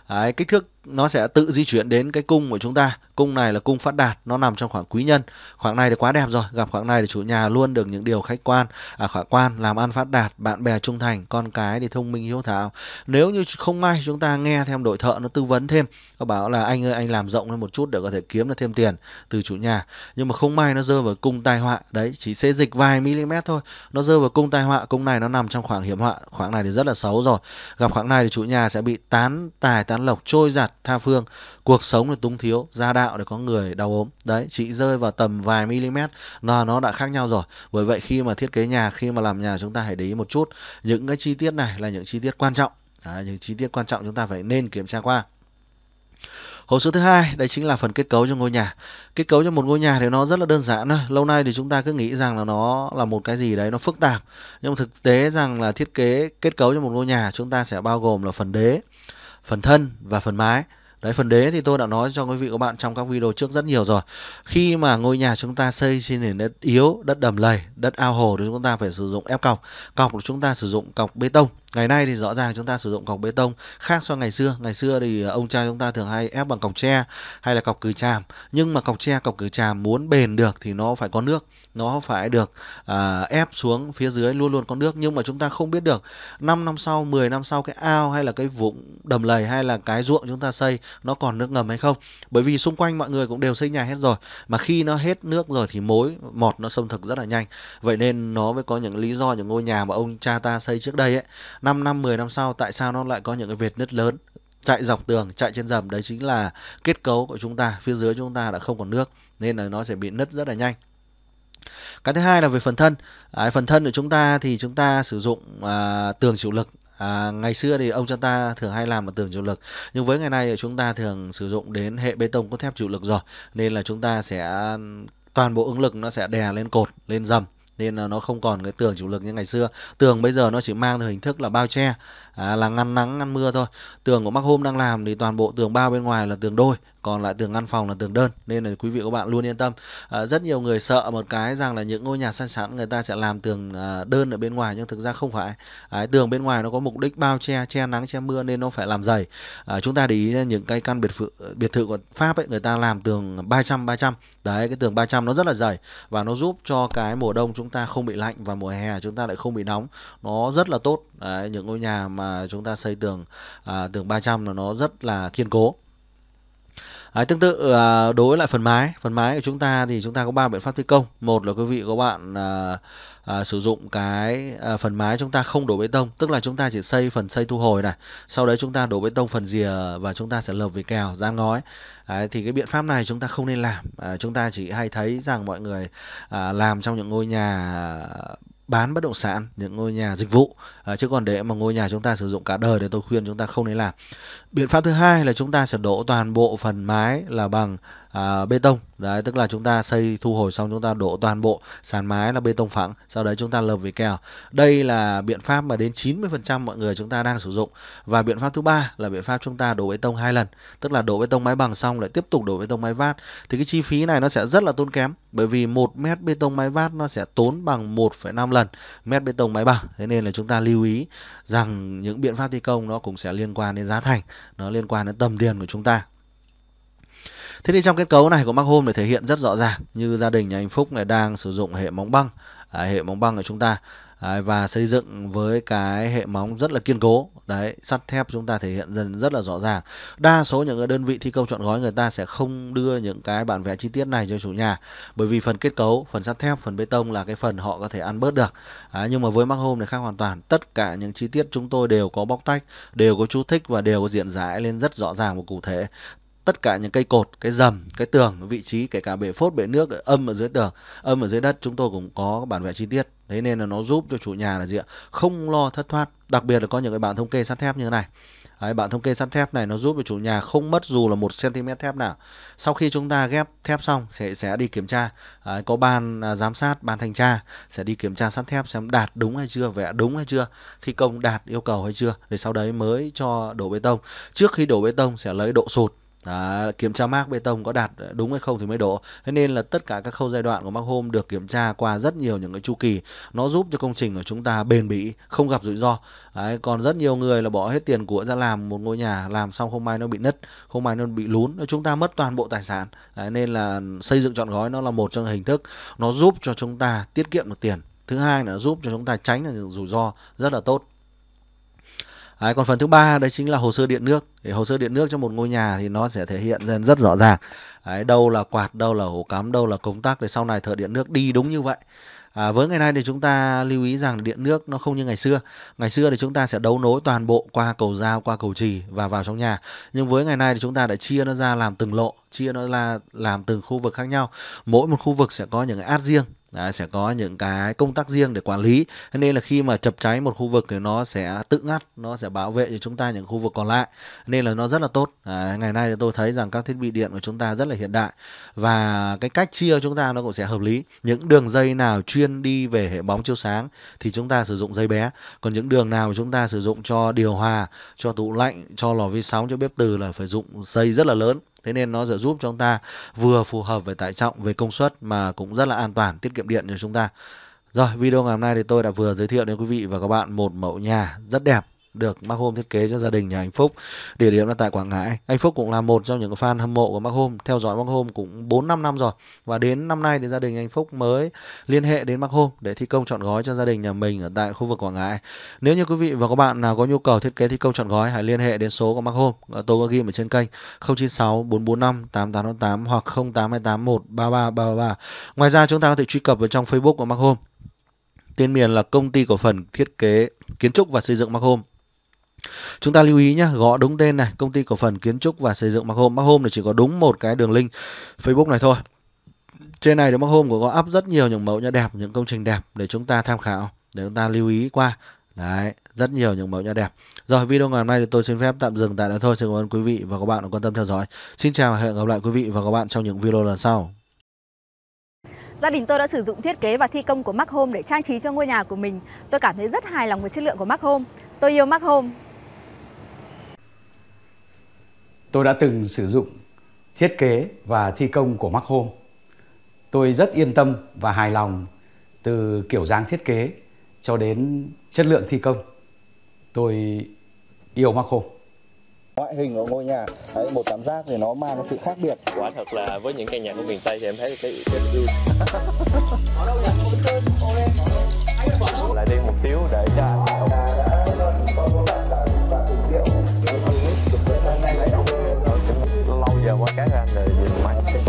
Đấy, kích thước nó sẽ tự di chuyển đến cái cung của chúng ta. Cung này là cung phát đạt nó nằm trong khoảng quý nhân. Khoảng này thì quá đẹp rồi gặp khoảng này thì chủ nhà luôn được những điều khách quan. À, khả quan làm ăn phát đạt bạn bè trung thành con cái thì thông minh hiếu thảo. Nếu như không may chúng ta nghe thêm đội thợ nó tư vấn thêm nó bảo là anh ơi anh làm rộng lên một chút để có thể kiếm được thêm tiền từ chủ nhà. Nhưng mà không may nó rơi vào cung tai họa. Đấy chỉ xê dịch vài mm thôi. Nó rơi vào cung tai họa cung này nó nằm trong khoảng hiểm họa. Khoảng này thì rất là xấu rồi. Gặp khoảng này thì chủ nhà sẽ bị tán tài tán lộc trôi giặt tha phương. Cuộc sống là túng thiếu gia đạo để có người đau ốm. Đấy chỉ rơi vào tầm vài mm là nó đã khác nhau rồi. Bởi vậy khi mà thiết kế nhà khi mà làm nhà chúng ta hãy để ý một chút. Những cái chi tiết này là những chi tiết quan trọng. Đấy, những chi tiết quan trọng chúng ta phải nên kiểm tra qua. Hồ sơ thứ hai, đây chính là phần kết cấu cho ngôi nhà. Kết cấu cho một ngôi nhà thì nó rất là đơn giản thôi. Lâu nay thì chúng ta cứ nghĩ rằng là nó là một cái gì đấy nó phức tạp. Nhưng mà thực tế rằng là thiết kế kết cấu cho một ngôi nhà chúng ta sẽ bao gồm là phần đế, phần thân và phần mái. Đấy phần đế thì tôi đã nói cho quý vị các bạn trong các video trước rất nhiều rồi. Khi mà ngôi nhà chúng ta xây trên nền đất yếu, đất đầm lầy, đất ao hồ thì chúng ta phải sử dụng ép cọc. Cọc của chúng ta sử dụng cọc bê tông. Ngày nay thì rõ ràng chúng ta sử dụng cọc bê tông khác so ngày xưa. Ngày xưa thì ông cha chúng ta thường hay ép bằng cọc tre hay là cọc cừ tràm. Nhưng mà cọc tre, cọc cừ tràm muốn bền được thì nó phải có nước. Nó phải được à, ép xuống phía dưới luôn luôn có nước. Nhưng mà chúng ta không biết được 5 năm sau, 10 năm sau cái ao hay là cái vũng đầm lầy hay là cái ruộng chúng ta xây nó còn nước ngầm hay không. Bởi vì xung quanh mọi người cũng đều xây nhà hết rồi. Mà khi nó hết nước rồi thì mối mọt nó xâm thực rất là nhanh. Vậy nên nó mới có những lý do những ngôi nhà mà ông cha ta xây trước đây ấy 5 năm 10 năm sau tại sao nó lại có những cái vệt nứt lớn? Chạy dọc tường chạy trên dầm đấy chính là kết cấu của chúng ta phía dưới chúng ta đã không còn nước nên là nó sẽ bị nứt rất là nhanh. Cái thứ hai là về phần thân. À, phần thân của chúng ta thì chúng ta sử dụng à, tường chịu lực. À, ngày xưa thì ông cha ta thường hay làm bằng tường chịu lực nhưng với ngày nay thì chúng ta thường sử dụng đến hệ bê tông cốt thép chịu lực rồi nên là chúng ta sẽ toàn bộ ứng lực nó sẽ đè lên cột lên dầm nên là nó không còn cái tường chịu lực như ngày xưa. Tường bây giờ nó chỉ mang theo hình thức là bao che. À, là ngăn nắng ngăn mưa thôi. Tường của Mark Home đang làm thì toàn bộ tường bao bên ngoài là tường đôi còn lại tường ngăn phòng là tường đơn. Nên là quý vị các bạn luôn yên tâm. À, rất nhiều người sợ một cái rằng là những ngôi nhà sang sẵn người ta sẽ làm tường à, đơn ở bên ngoài nhưng thực ra không phải. À, tường bên ngoài nó có mục đích bao che che nắng che mưa nên nó phải làm dày. À, chúng ta để ý những cái căn biệt thự biệt thự của Pháp ấy người ta làm tường 300 300 đấy cái tường 300 nó rất là dày và nó giúp cho cái mùa đông chúng chúng ta không bị lạnh và mùa hè chúng ta lại không bị nóng. Nó rất là tốt. Đấy, những ngôi nhà mà chúng ta xây tường à, tường 300 là nó rất là kiên cố. À, tương tự à, đối với lại phần mái, phần mái của chúng ta thì chúng ta có ba biện pháp thi công. Một là quý vị các bạn à, à, sử dụng cái à, phần mái chúng ta không đổ bê tông, tức là chúng ta chỉ xây phần xây thu hồi này. Sau đấy chúng ta đổ bê tông phần rìa và chúng ta sẽ lợp vì kèo, dán ngói. À, thì cái biện pháp này chúng ta không nên làm. À, chúng ta chỉ hay thấy rằng mọi người à, làm trong những ngôi nhà bán bất động sản những ngôi nhà dịch vụ. À, chứ còn để mà ngôi nhà chúng ta sử dụng cả đời thì tôi khuyên chúng ta không nên làm. Biện pháp thứ hai là chúng ta sẽ đổ toàn bộ phần mái là bằng à, bê tông. Đấy tức là chúng ta xây thu hồi xong chúng ta đổ toàn bộ sàn mái là bê tông phẳng sau đấy chúng ta lợp với kèo. Đây là biện pháp mà đến 90% mọi người chúng ta đang sử dụng. Và biện pháp thứ ba là biện pháp chúng ta đổ bê tông hai lần. Tức là đổ bê tông mái bằng xong lại tiếp tục đổ bê tông mái vát. Thì cái chi phí này nó sẽ rất là tốn kém bởi vì một mét bê tông mái vát nó sẽ tốn bằng 1,5 lần mét bê tông mái bằng. Thế nên là chúng ta lưu ý rằng những biện pháp thi công nó cũng sẽ liên quan đến giá thành nó liên quan đến tầm tiền của chúng ta. Thế thì trong kết cấu này của Mark Home để thể hiện rất rõ ràng như gia đình nhà anh Phúc này đang sử dụng hệ móng băng, à, hệ móng băng của chúng ta Đấy, và xây dựng với cái hệ móng rất là kiên cố. Đấy sắt thép chúng ta thể hiện dần rất là rõ ràng. Đa số những đơn vị thi công chọn gói người ta sẽ không đưa những cái bản vẽ chi tiết này cho chủ nhà. Bởi vì phần kết cấu phần sắt thép phần bê tông là cái phần họ có thể ăn bớt được. À, nhưng mà với mắc hôm này khác hoàn toàn. Tất cả những chi tiết chúng tôi đều có bóc tách đều có chú thích và đều có diện giải lên rất rõ ràng và cụ thể tất cả những cây cột, cái dầm, cái tường, vị trí kể cả bể phốt, bể nước, âm ở dưới tường, âm ở dưới đất chúng tôi cũng có bản vẽ chi tiết. Thế nên là nó giúp cho chủ nhà là gì ạ? Không lo thất thoát. Đặc biệt là có những cái bản thống kê sắt thép như thế này. Đấy, bạn thống kê sắt thép này nó giúp cho chủ nhà không mất dù là một cm thép nào. Sau khi chúng ta ghép thép xong sẽ sẽ đi kiểm tra. Đấy, có ban à, giám sát, ban thanh tra sẽ đi kiểm tra sắt thép xem đạt đúng hay chưa, vẽ đúng hay chưa, thi công đạt yêu cầu hay chưa. Để sau đấy mới cho đổ bê tông. Trước khi đổ bê tông sẽ lấy độ sụt đó, kiểm tra mác bê tông có đạt đúng hay không thì mới đổ. Thế nên là tất cả các khâu giai đoạn của mác hôm được kiểm tra qua rất nhiều những cái chu kỳ. Nó giúp cho công trình của chúng ta bền bỉ, không gặp rủi ro. Đấy, còn rất nhiều người là bỏ hết tiền của ra làm một ngôi nhà, làm xong không may nó bị nứt, không may nó bị lún, chúng ta mất toàn bộ tài sản. Đấy, nên là xây dựng chọn gói nó là một trong hình thức nó giúp cho chúng ta tiết kiệm được tiền. Thứ hai là giúp cho chúng ta tránh được những rủi ro rất là tốt. Đấy, còn phần thứ ba đấy chính là hồ sơ điện nước. Thì hồ sơ điện nước cho một ngôi nhà thì nó sẽ thể hiện ra rất rõ ràng. Đấy, đâu là quạt, đâu là ổ cắm, đâu là công tắc để sau này thợ điện nước đi đúng như vậy. À, với ngày nay thì chúng ta lưu ý rằng điện nước nó không như ngày xưa. Ngày xưa thì chúng ta sẽ đấu nối toàn bộ qua cầu giao, qua cầu trì và vào trong nhà. Nhưng với ngày nay thì chúng ta đã chia nó ra làm từng lộ, chia nó ra làm từng khu vực khác nhau. Mỗi một khu vực sẽ có những cái át riêng Đấy, sẽ có những cái công tác riêng để quản lý. Nên là khi mà chập cháy một khu vực thì nó sẽ tự ngắt nó sẽ bảo vệ cho chúng ta những khu vực còn lại. Nên là nó rất là tốt. À, ngày nay thì tôi thấy rằng các thiết bị điện của chúng ta rất là hiện đại và cái cách chia chúng ta nó cũng sẽ hợp lý. Những đường dây nào chuyên đi về hệ bóng chiếu sáng thì chúng ta sử dụng dây bé. Còn những đường nào chúng ta sử dụng cho điều hòa cho tủ lạnh cho lò vi sóng cho bếp từ là phải dụng dây rất là lớn thế nên nó sẽ giúp cho chúng ta vừa phù hợp về tải trọng, về công suất mà cũng rất là an toàn, tiết kiệm điện cho chúng ta. Rồi, video ngày hôm nay thì tôi đã vừa giới thiệu đến quý vị và các bạn một mẫu nhà rất đẹp được Mark Home thiết kế cho gia đình nhà anh Phúc. Địa điểm là tại Quảng Ngãi. Anh Phúc cũng là một trong những fan hâm mộ của Mark Home, theo dõi Mark Home cũng 4 5 năm rồi. Và đến năm nay thì gia đình anh Phúc mới liên hệ đến Mark Home để thi công chọn gói cho gia đình nhà mình ở tại khu vực Quảng Ngãi. Nếu như quý vị và các bạn nào có nhu cầu thiết kế thi công chọn gói hãy liên hệ đến số của Mark Home. Tôi có ghi ở trên kênh 096 445 8888 hoặc 0828 13333. Ngoài ra chúng ta có thể truy cập vào trong Facebook của Mark Home. Tên miền là công ty cổ phần thiết kế kiến trúc và xây dựng Mark Home. Chúng ta lưu ý nhé, gõ đúng tên này, công ty cổ phần kiến trúc và xây dựng Mark Home. Mark Home thì chỉ có đúng một cái đường link Facebook này thôi. Trên này thì Mark Home cũng có up rất nhiều những mẫu nhà đẹp, những công trình đẹp để chúng ta tham khảo, để chúng ta lưu ý qua. Đấy, rất nhiều những mẫu nhà đẹp. Rồi, video ngày hôm nay thì tôi xin phép tạm dừng tại đây thôi. Xin cảm ơn quý vị và các bạn đã quan tâm theo dõi. Xin chào và hẹn gặp lại quý vị và các bạn trong những video lần sau. Gia đình tôi đã sử dụng thiết kế và thi công của Mark Home để trang trí cho ngôi nhà của mình. Tôi cảm thấy rất hài lòng với chất lượng của Mark Home. Tôi yêu Mark Home. Tôi đã từng sử dụng thiết kế và thi công của Mark Home. Tôi rất yên tâm và hài lòng từ kiểu dáng thiết kế cho đến chất lượng thi công. Tôi yêu Mark Home. Ngoại hình của ngôi nhà, đấy, một cảm giác thì nó mang cái sự khác biệt. Quả thật là với những căn nhà của miền Tây thì em thấy cái cái view lại đi một xíu để cho anh cái ra anh rồi nhìn mày